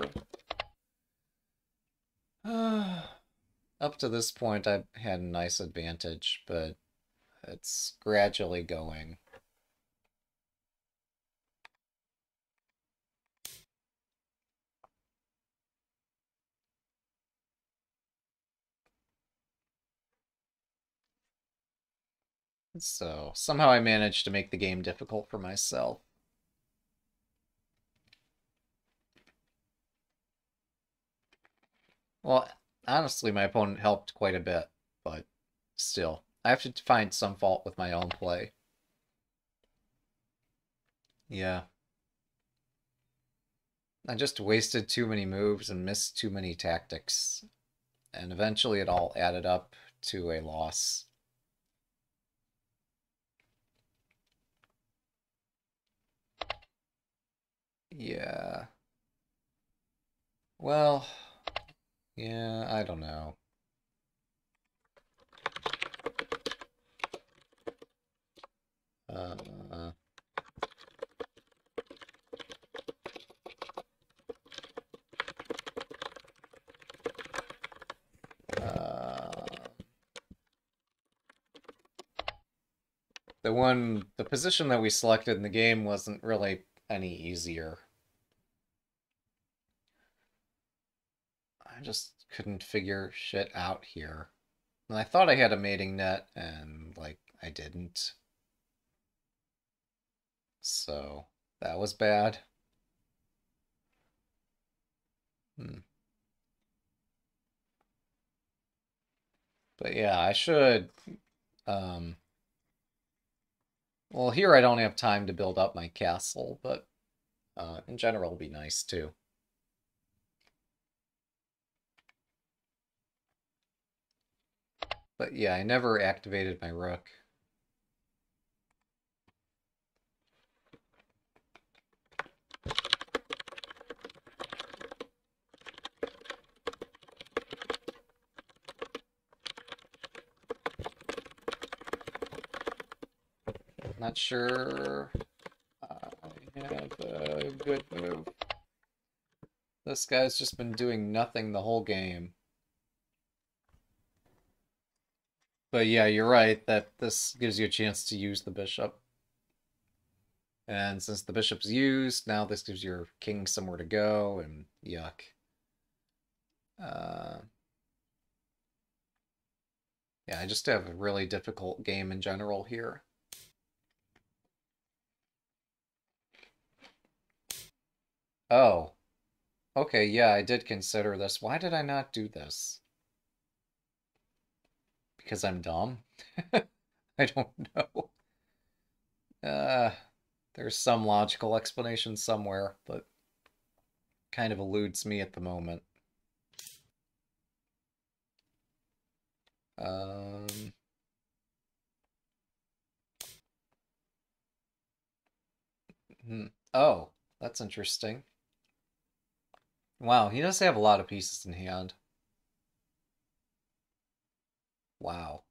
Uh, up to this point, I've had a nice advantage, but it's gradually going. So somehow I managed to make the game difficult for myself. Well, honestly, my opponent helped quite a bit, but still, I have to find some fault with my own play. Yeah. I just wasted too many moves and missed too many tactics. And eventually it all added up to a loss. Yeah. Well, yeah, I don't know. Uh, uh, the one, the position that we selected in the game wasn't really any easier. I just couldn't figure shit out here. And I thought I had a mating net, and, like, I didn't. So, that was bad. Hmm. But yeah, I should. Um, well, here I don't have time to build up my castle, but uh, in general, it'll be nice too. But yeah, I never activated my rook. Not sure I have a good move. This guy's just been doing nothing the whole game. But yeah, you're right that this gives you a chance to use the bishop. And since the bishop's used, now this gives your king somewhere to go, and yuck. Uh, yeah, I just have a really difficult game in general here. Oh. Okay, yeah, I did consider this. Why did I not do this? Because I'm dumb? I don't know. Uh, there's some logical explanation somewhere, but kind of eludes me at the moment. Um... Hmm. Oh, that's interesting. Wow, he does have a lot of pieces in hand. Wow.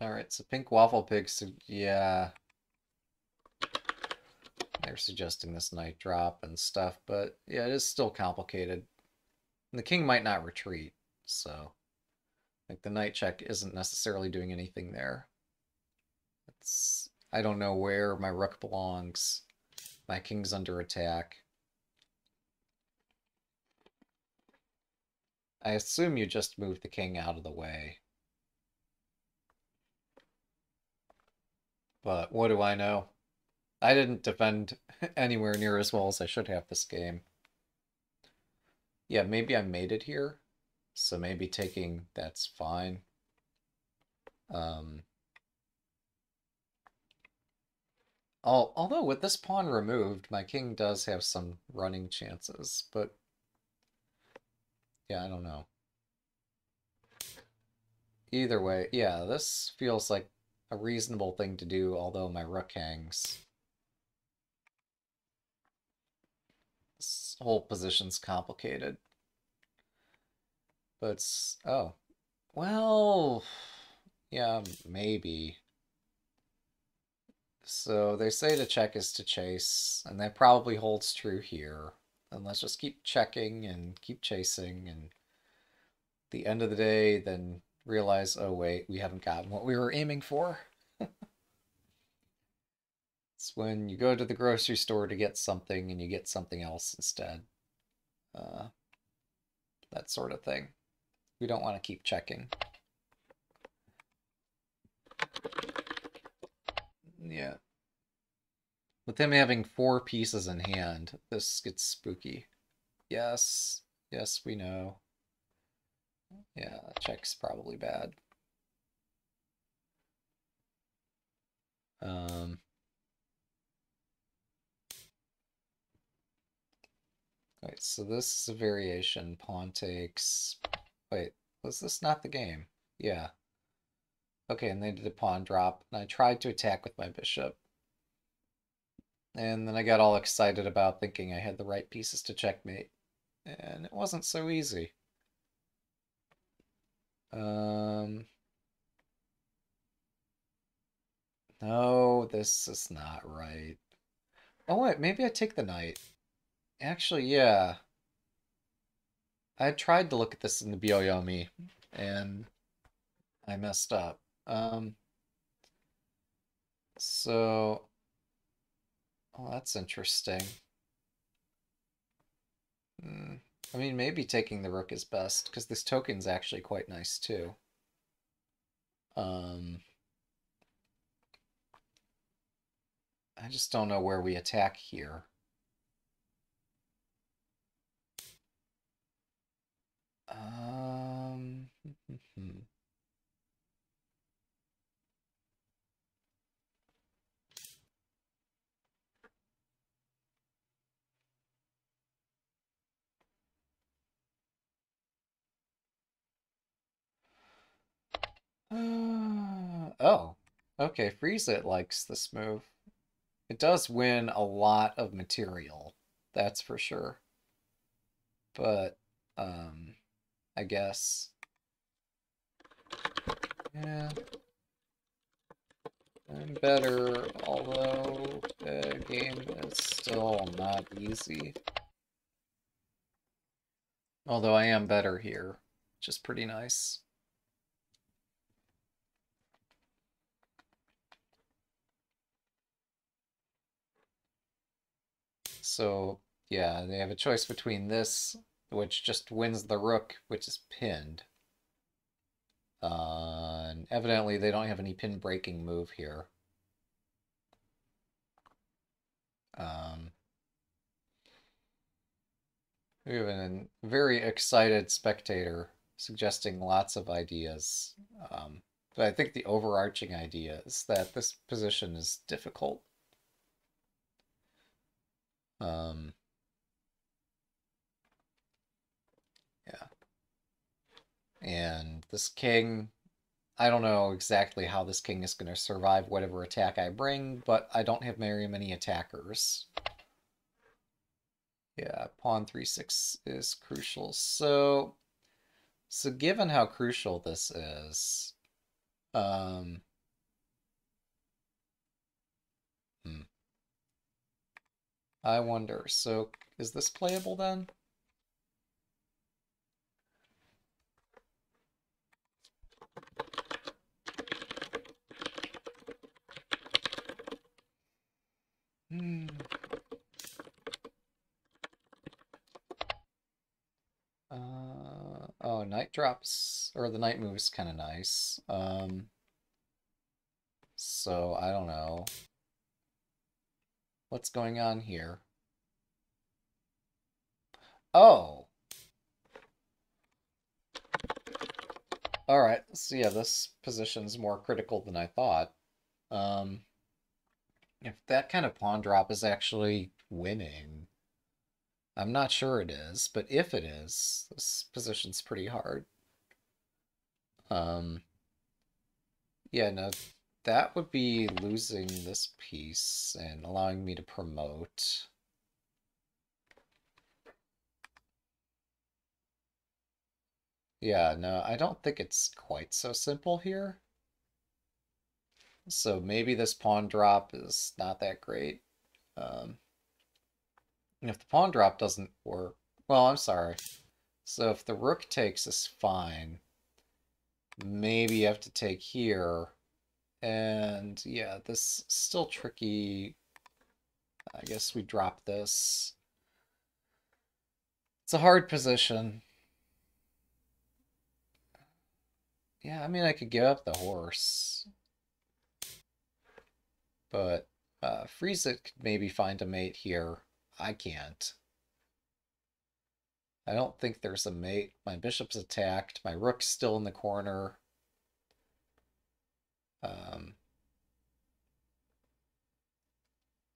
Alright, so Pink Waffle Pig, yeah. They're suggesting this knight drop and stuff, but yeah, it is still complicated. And the king might not retreat, so like the knight check isn't necessarily doing anything there. It's I don't know where my rook belongs. My king's under attack. I assume you just move the king out of the way. But what do I know? I didn't defend anywhere near as well as I should have this game. Yeah, maybe I made it here. So maybe taking that's fine. Um, although with this pawn removed, my king does have some running chances, but yeah, I don't know. Either way, yeah, this feels like a reasonable thing to do, although my rook hangs. This whole position's complicated. But oh, well, yeah, maybe. So they say to check is to chase, and that probably holds true here. And let's just keep checking and keep chasing, and the end of the day, then realize, oh wait, we haven't gotten what we were aiming for. it's when you go to the grocery store to get something and you get something else instead. Uh, that sort of thing. We don't want to keep checking. Yeah. With him having four pieces in hand, this gets spooky. Yes, yes, we know. Yeah, check's probably bad. Um, Wait, so this is a variation. Pawn takes... Wait, was this not the game? Yeah. Okay, and they did a pawn drop, and I tried to attack with my bishop. And then I got all excited about thinking I had the right pieces to checkmate. And it wasn't so easy. Um... No, this is not right. Oh wait, maybe I take the knight. Actually, yeah. I tried to look at this in the Byo-Yomi, and I messed up. Um, so, oh, that's interesting. Hmm. I mean, maybe taking the rook is best, because this tokin's actually quite nice, too. Um, I just don't know where we attack here. hmm. Oh, okay. Friezeit likes this move. It does win a lot of material, that's for sure. But, um, I guess. Yeah. I'm better, although the game is still not easy. Although I am better here, which is pretty nice. So, yeah, they have a choice between this, which just wins the rook, which is pinned. Uh, and evidently they don't have any pin breaking move here. Um, we have a very excited spectator suggesting lots of ideas. Um, but I think the overarching idea is that this position is difficult. Um, yeah. And this king, I don't know exactly how this king is going to survive whatever attack I bring, but I don't have very many attackers. Yeah, pawn 3-6 is crucial. So, so given how crucial this is, um, hmm. I wonder, so is this playable then? Hmm. Uh, oh, knight drops, or the knight move is kind of nice. Um, so, I don't know. What's going on here? Oh. Alright, so yeah, this position's more critical than I thought. Um, if that kind of pawn drop is actually winning, I'm not sure it is, but if it is, this position's pretty hard. Um, yeah, no, that would be losing this piece and allowing me to promote. Yeah, no, I don't think it's quite so simple here. So maybe this pawn drop is not that great. Um, if the pawn drop doesn't work, well, I'm sorry. So if the rook takes is fine, maybe you have to take here. And yeah, this still tricky. I guess we drop this. It's a hard position. Yeah, I mean, I could give up the horse. But uh, Friezeit could maybe find a mate here. I can't. I don't think there's a mate. My bishop's attacked. My rook's still in the corner. Um,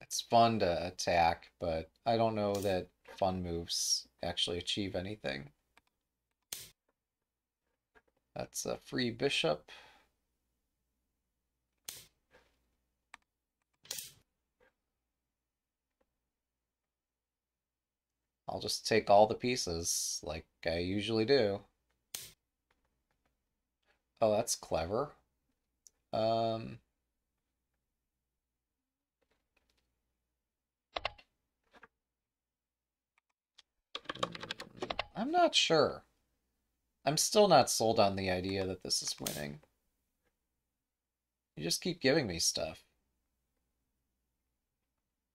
it's fun to attack, but I don't know that fun moves actually achieve anything. That's a free bishop. I'll just take all the pieces like I usually do. Oh, that's clever. Um, I'm not sure. I'm still not sold on the idea that this is winning. You just keep giving me stuff.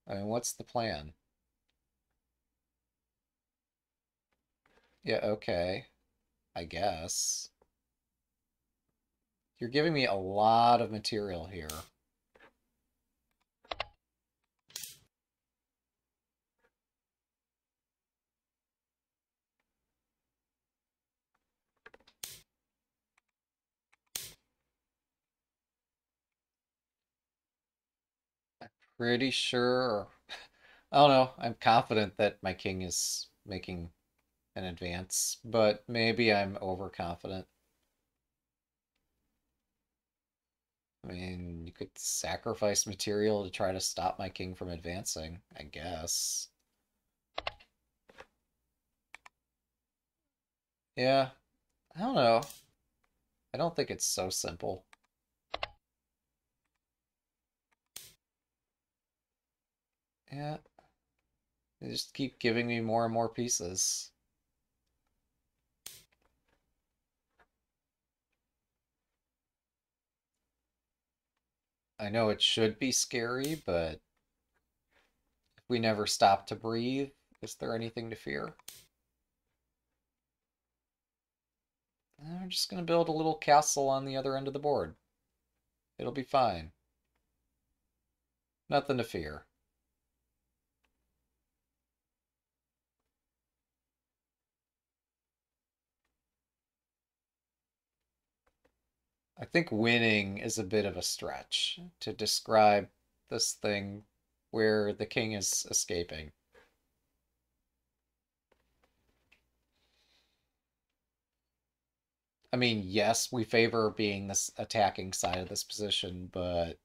I mean, what's the plan? Yeah, okay. I guess. You're giving me a lot of material here. I'm pretty sure, I don't know, I'm confident that my king is making an advance, but maybe I'm overconfident. I mean, you could sacrifice material to try to stop my king from advancing, I guess. Yeah, I don't know. I don't think it's so simple. Yeah. They just keep giving me more and more pieces. I know it should be scary, but if we never stop to breathe, is there anything to fear? I'm just going to build a little castle on the other end of the board. It'll be fine. Nothing to fear. I think winning is a bit of a stretch to describe this thing where the king is escaping. I mean, yes, we favor being this attacking side of this position, but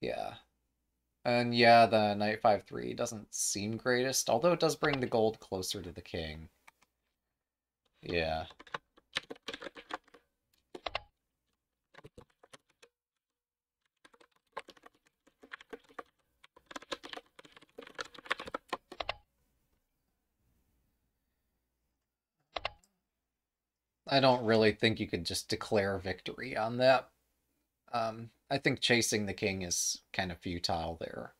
yeah. And yeah, the knight 5-3 doesn't seem greatest, although it does bring the gold closer to the king. Yeah. I don't really think you could just declare victory on that. Um, I think chasing the king is kind of futile there.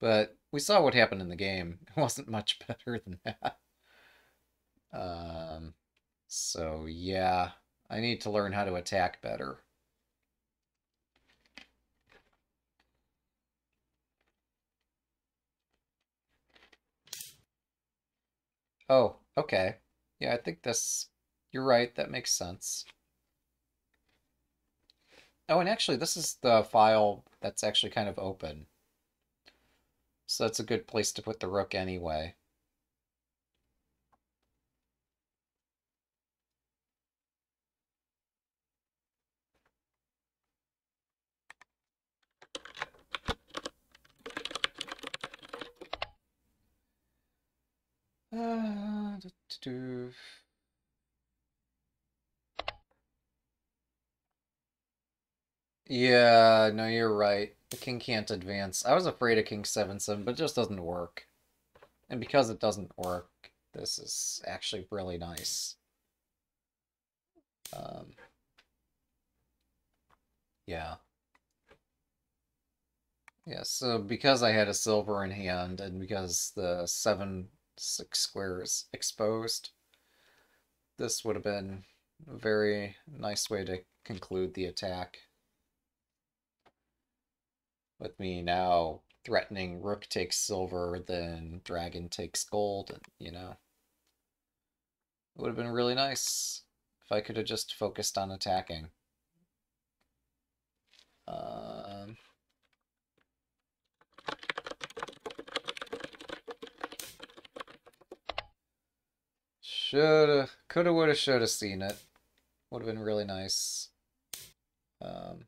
But we saw what happened in the game. It wasn't much better than that. Um, so yeah, I need to learn how to attack better. Oh, okay. Yeah, I think this you're right, that makes sense. Oh, and actually, this is the file that's actually kind of open. So that's a good place to put the rook anyway. Uh, Yeah, no, you're right. The king can't advance. I was afraid of king 7-7, but it just doesn't work. And because it doesn't work, this is actually really nice. Um, yeah. Yeah, so because I had a silver in hand, and because the 7 6 square is exposed, this would have been a very nice way to conclude the attack with me now threatening rook takes silver, then dragon takes gold, and, you know. It would have been really nice if I could have just focused on attacking. Um, shoulda, coulda, woulda, shoulda seen it. Would have been really nice. Um,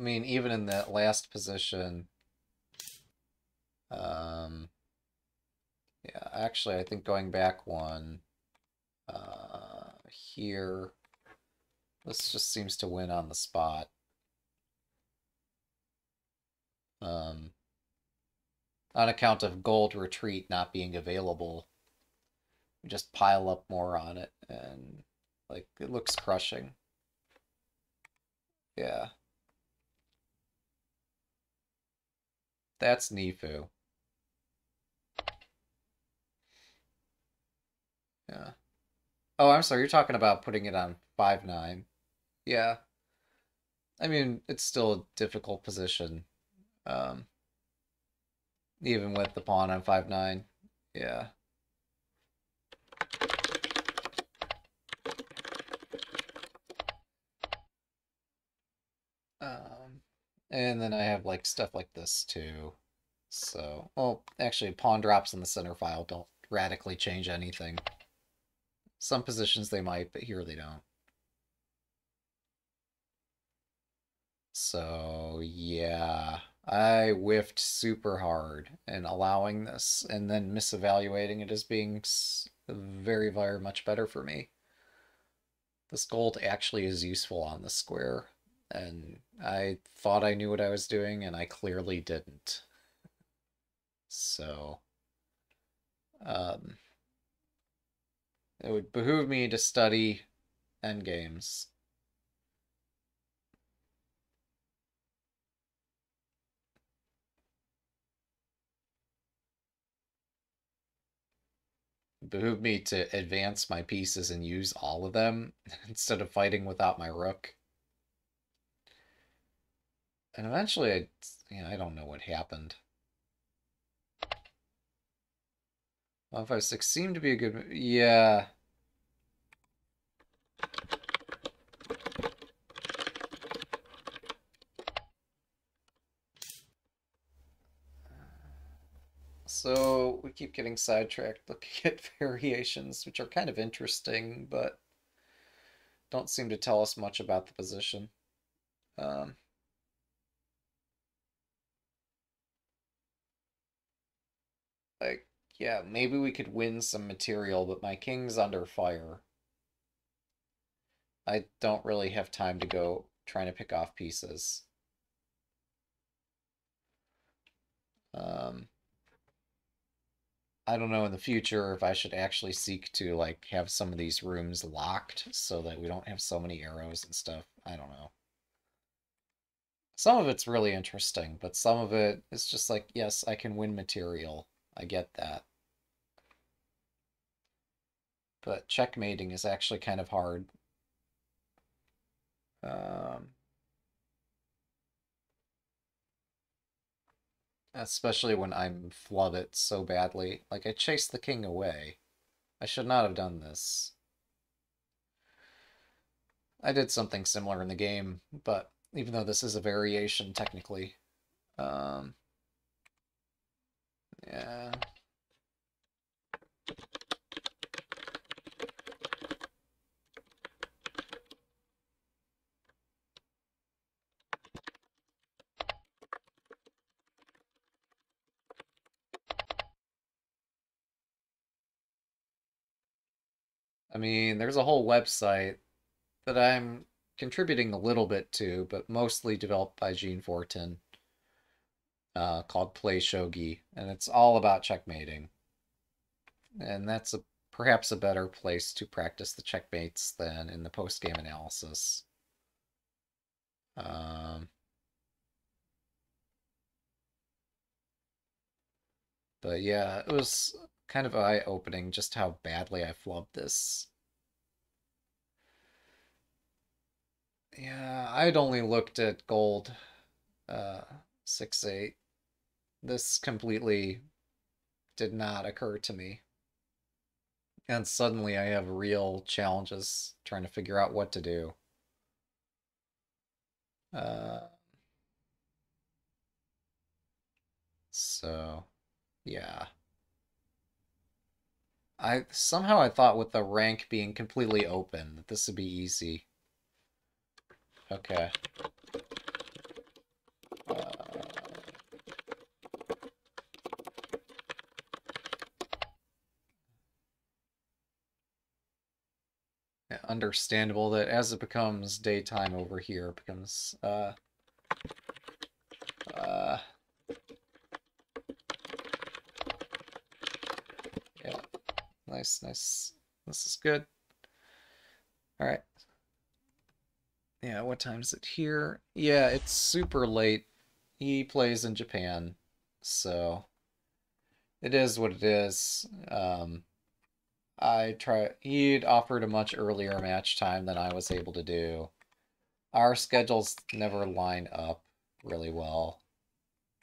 I mean, even in that last position, um, yeah, actually, I think going back one, uh, here, this just seems to win on the spot. Um, on account of gold retreat not being available, we just pile up more on it, and, like, it looks crushing. Yeah. That's Nifu. Yeah. Oh, I'm sorry. You're talking about putting it on 5-9. Yeah. I mean, it's still a difficult position. Um, even with the pawn on 5-9. Yeah. And then I have like stuff like this too. So, well, actually pawn drops in the center file don't radically change anything. Some positions they might, but here they don't. So, yeah, I whiffed super hard in allowing this and then misevaluating it as being very, very much better for me. This gold actually is useful on the square, and I thought I knew what I was doing, and I clearly didn't. So, um, it would behoove me to study endgames. behoove me to advance my pieces and use all of them instead of fighting without my rook. And eventually, I, you know, I don't know what happened. Well, if I seemed to be a good... Yeah. So we keep getting sidetracked looking at variations, which are kind of interesting, but don't seem to tell us much about the position. Um, yeah, maybe we could win some material, but my king's under fire. I don't really have time to go trying to pick off pieces. Um, I don't know in the future if I should actually seek to like have some of these rooms locked so that we don't have so many arrows and stuff. I don't know. Some of it's really interesting, but some of it is just like, yes, I can win material. I get that. But checkmating is actually kind of hard. Um, Especially when I'm it so badly. Like, I chased the king away. I should not have done this. I did something similar in the game, but even though this is a variation technically, um, yeah. I mean, there's a whole website that I'm contributing a little bit to, but mostly developed by Gene Fortin, uh, called Play Shogi, and it's all about checkmating. And that's a perhaps a better place to practice the checkmates than in the post-game analysis. Um, but yeah, it was kind of eye-opening just how badly I flubbed this. Yeah, I'd only looked at gold uh, 6-8. This completely did not occur to me. And suddenly I have real challenges trying to figure out what to do. Uh, so, yeah. I somehow I thought with the rank being completely open that this would be easy. Okay. Uh, understandable that as it becomes daytime over here, it becomes uh, uh, yeah, Nice, nice. This is good. All right. Yeah, what time is it here? Yeah, it's super late. He plays in Japan, so it is what it is. Um, I try. He'd offered a much earlier match time than I was able to do. Our schedules never line up really well,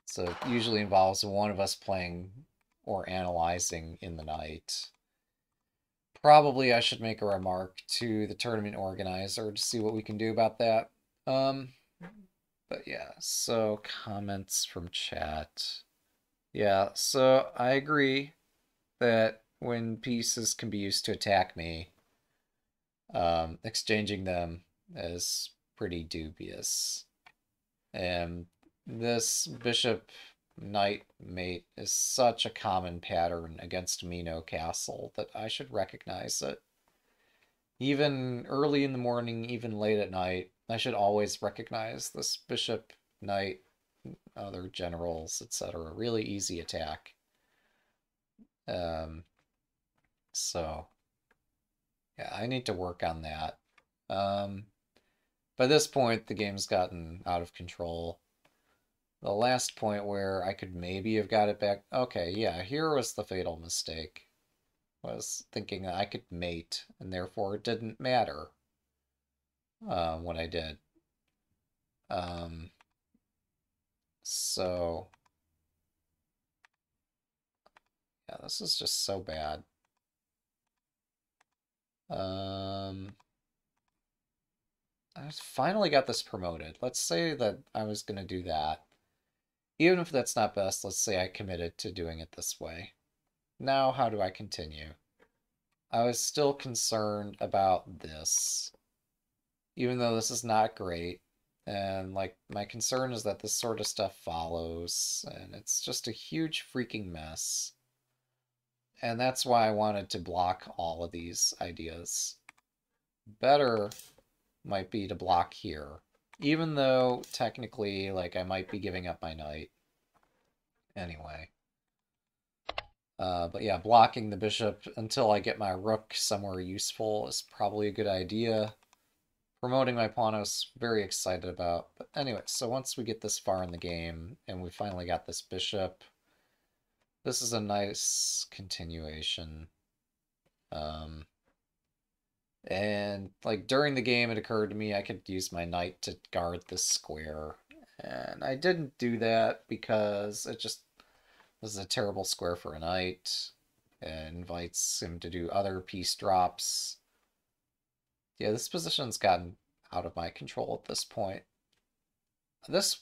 so it usually involves one of us playing or analyzing in the night. Probably I should make a remark to the tournament organizer to see what we can do about that. Um, but yeah, so comments from chat. Yeah, so I agree that when pieces can be used to attack me, um, exchanging them is pretty dubious. And this bishop knight mate is such a common pattern against Mino Castle that I should recognize it. Even early in the morning, even late at night, I should always recognize this bishop, knight, other generals, etc. Really easy attack. Um, so, yeah, I need to work on that. Um, by this point, the game's gotten out of control. The last point where I could maybe have got it back. Okay, yeah, here was the fatal mistake. Was thinking that I could mate, and therefore it didn't matter uh, what I did. Um, so, yeah, this is just so bad. Um, I finally got this promoted. Let's say that I was going to do that. Even if that's not best, let's say I committed to doing it this way. Now, how do I continue? I was still concerned about this. Even though this is not great. And, like, my concern is that this sort of stuff follows. And it's just a huge freaking mess. And that's why I wanted to block all of these ideas. Better might be to block here. Even though, technically, like, I might be giving up my knight. Anyway. Uh, but yeah, blocking the bishop until I get my rook somewhere useful is probably a good idea. Promoting my pawn I was very excited about. But anyway, so once we get this far in the game, and we finally got this bishop, this is a nice continuation. Um, and like during the game, it occurred to me I could use my knight to guard this square. And I didn't do that because it just was a terrible square for a knight. It invites him to do other piece drops. Yeah, this position's gotten out of my control at this point. This,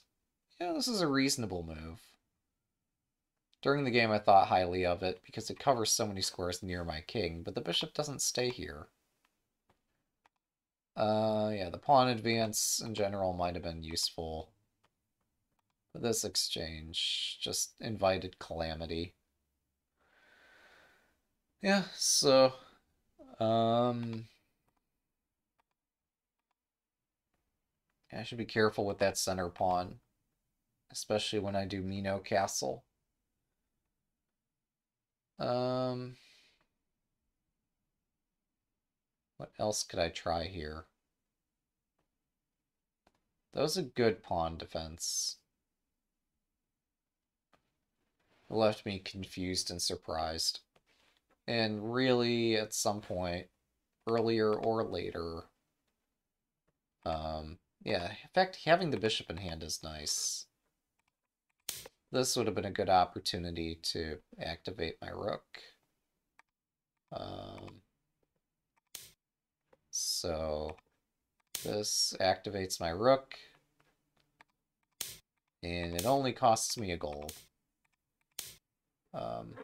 yeah, this is a reasonable move. During the game, I thought highly of it because it covers so many squares near my king, but the bishop doesn't stay here. Uh, yeah, the pawn advance in general might have been useful. But this exchange just invited calamity. Yeah, so, um, I should be careful with that center pawn, especially when I do Mino Castle. Um, what else could I try here? That was a good pawn defense. It left me confused and surprised. And really, at some point, earlier or later, um, yeah, in fact, having the bishop in hand is nice. This would have been a good opportunity to activate my rook. Um, so this activates my rook. And it only costs me a gold. Um,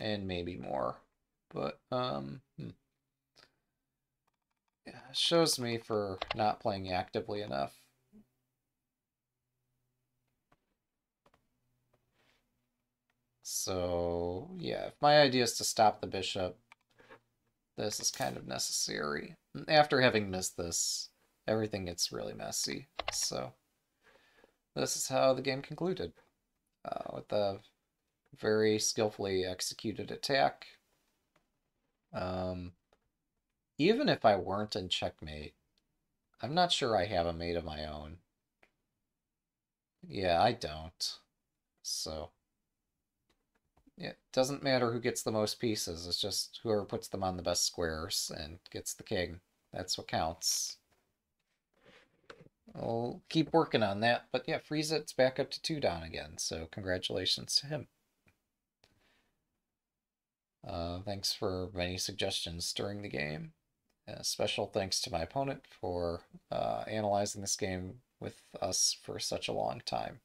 and maybe more. But, um, hmm. yeah, shows me for not playing actively enough. So, yeah, if my idea is to stop the bishop, this is kind of necessary. After having missed this, everything gets really messy. So, this is how the game concluded. Uh, with a very skillfully executed attack. Um, even if I weren't in checkmate, I'm not sure I have a mate of my own. Yeah, I don't. So... It doesn't matter who gets the most pieces, it's just whoever puts them on the best squares and gets the king. That's what counts. I'll keep working on that, but yeah, Friezeit's back up to two-dan again, so congratulations to him. Uh, thanks for many suggestions during the game. Uh, special thanks to my opponent for uh, analyzing this game with us for such a long time.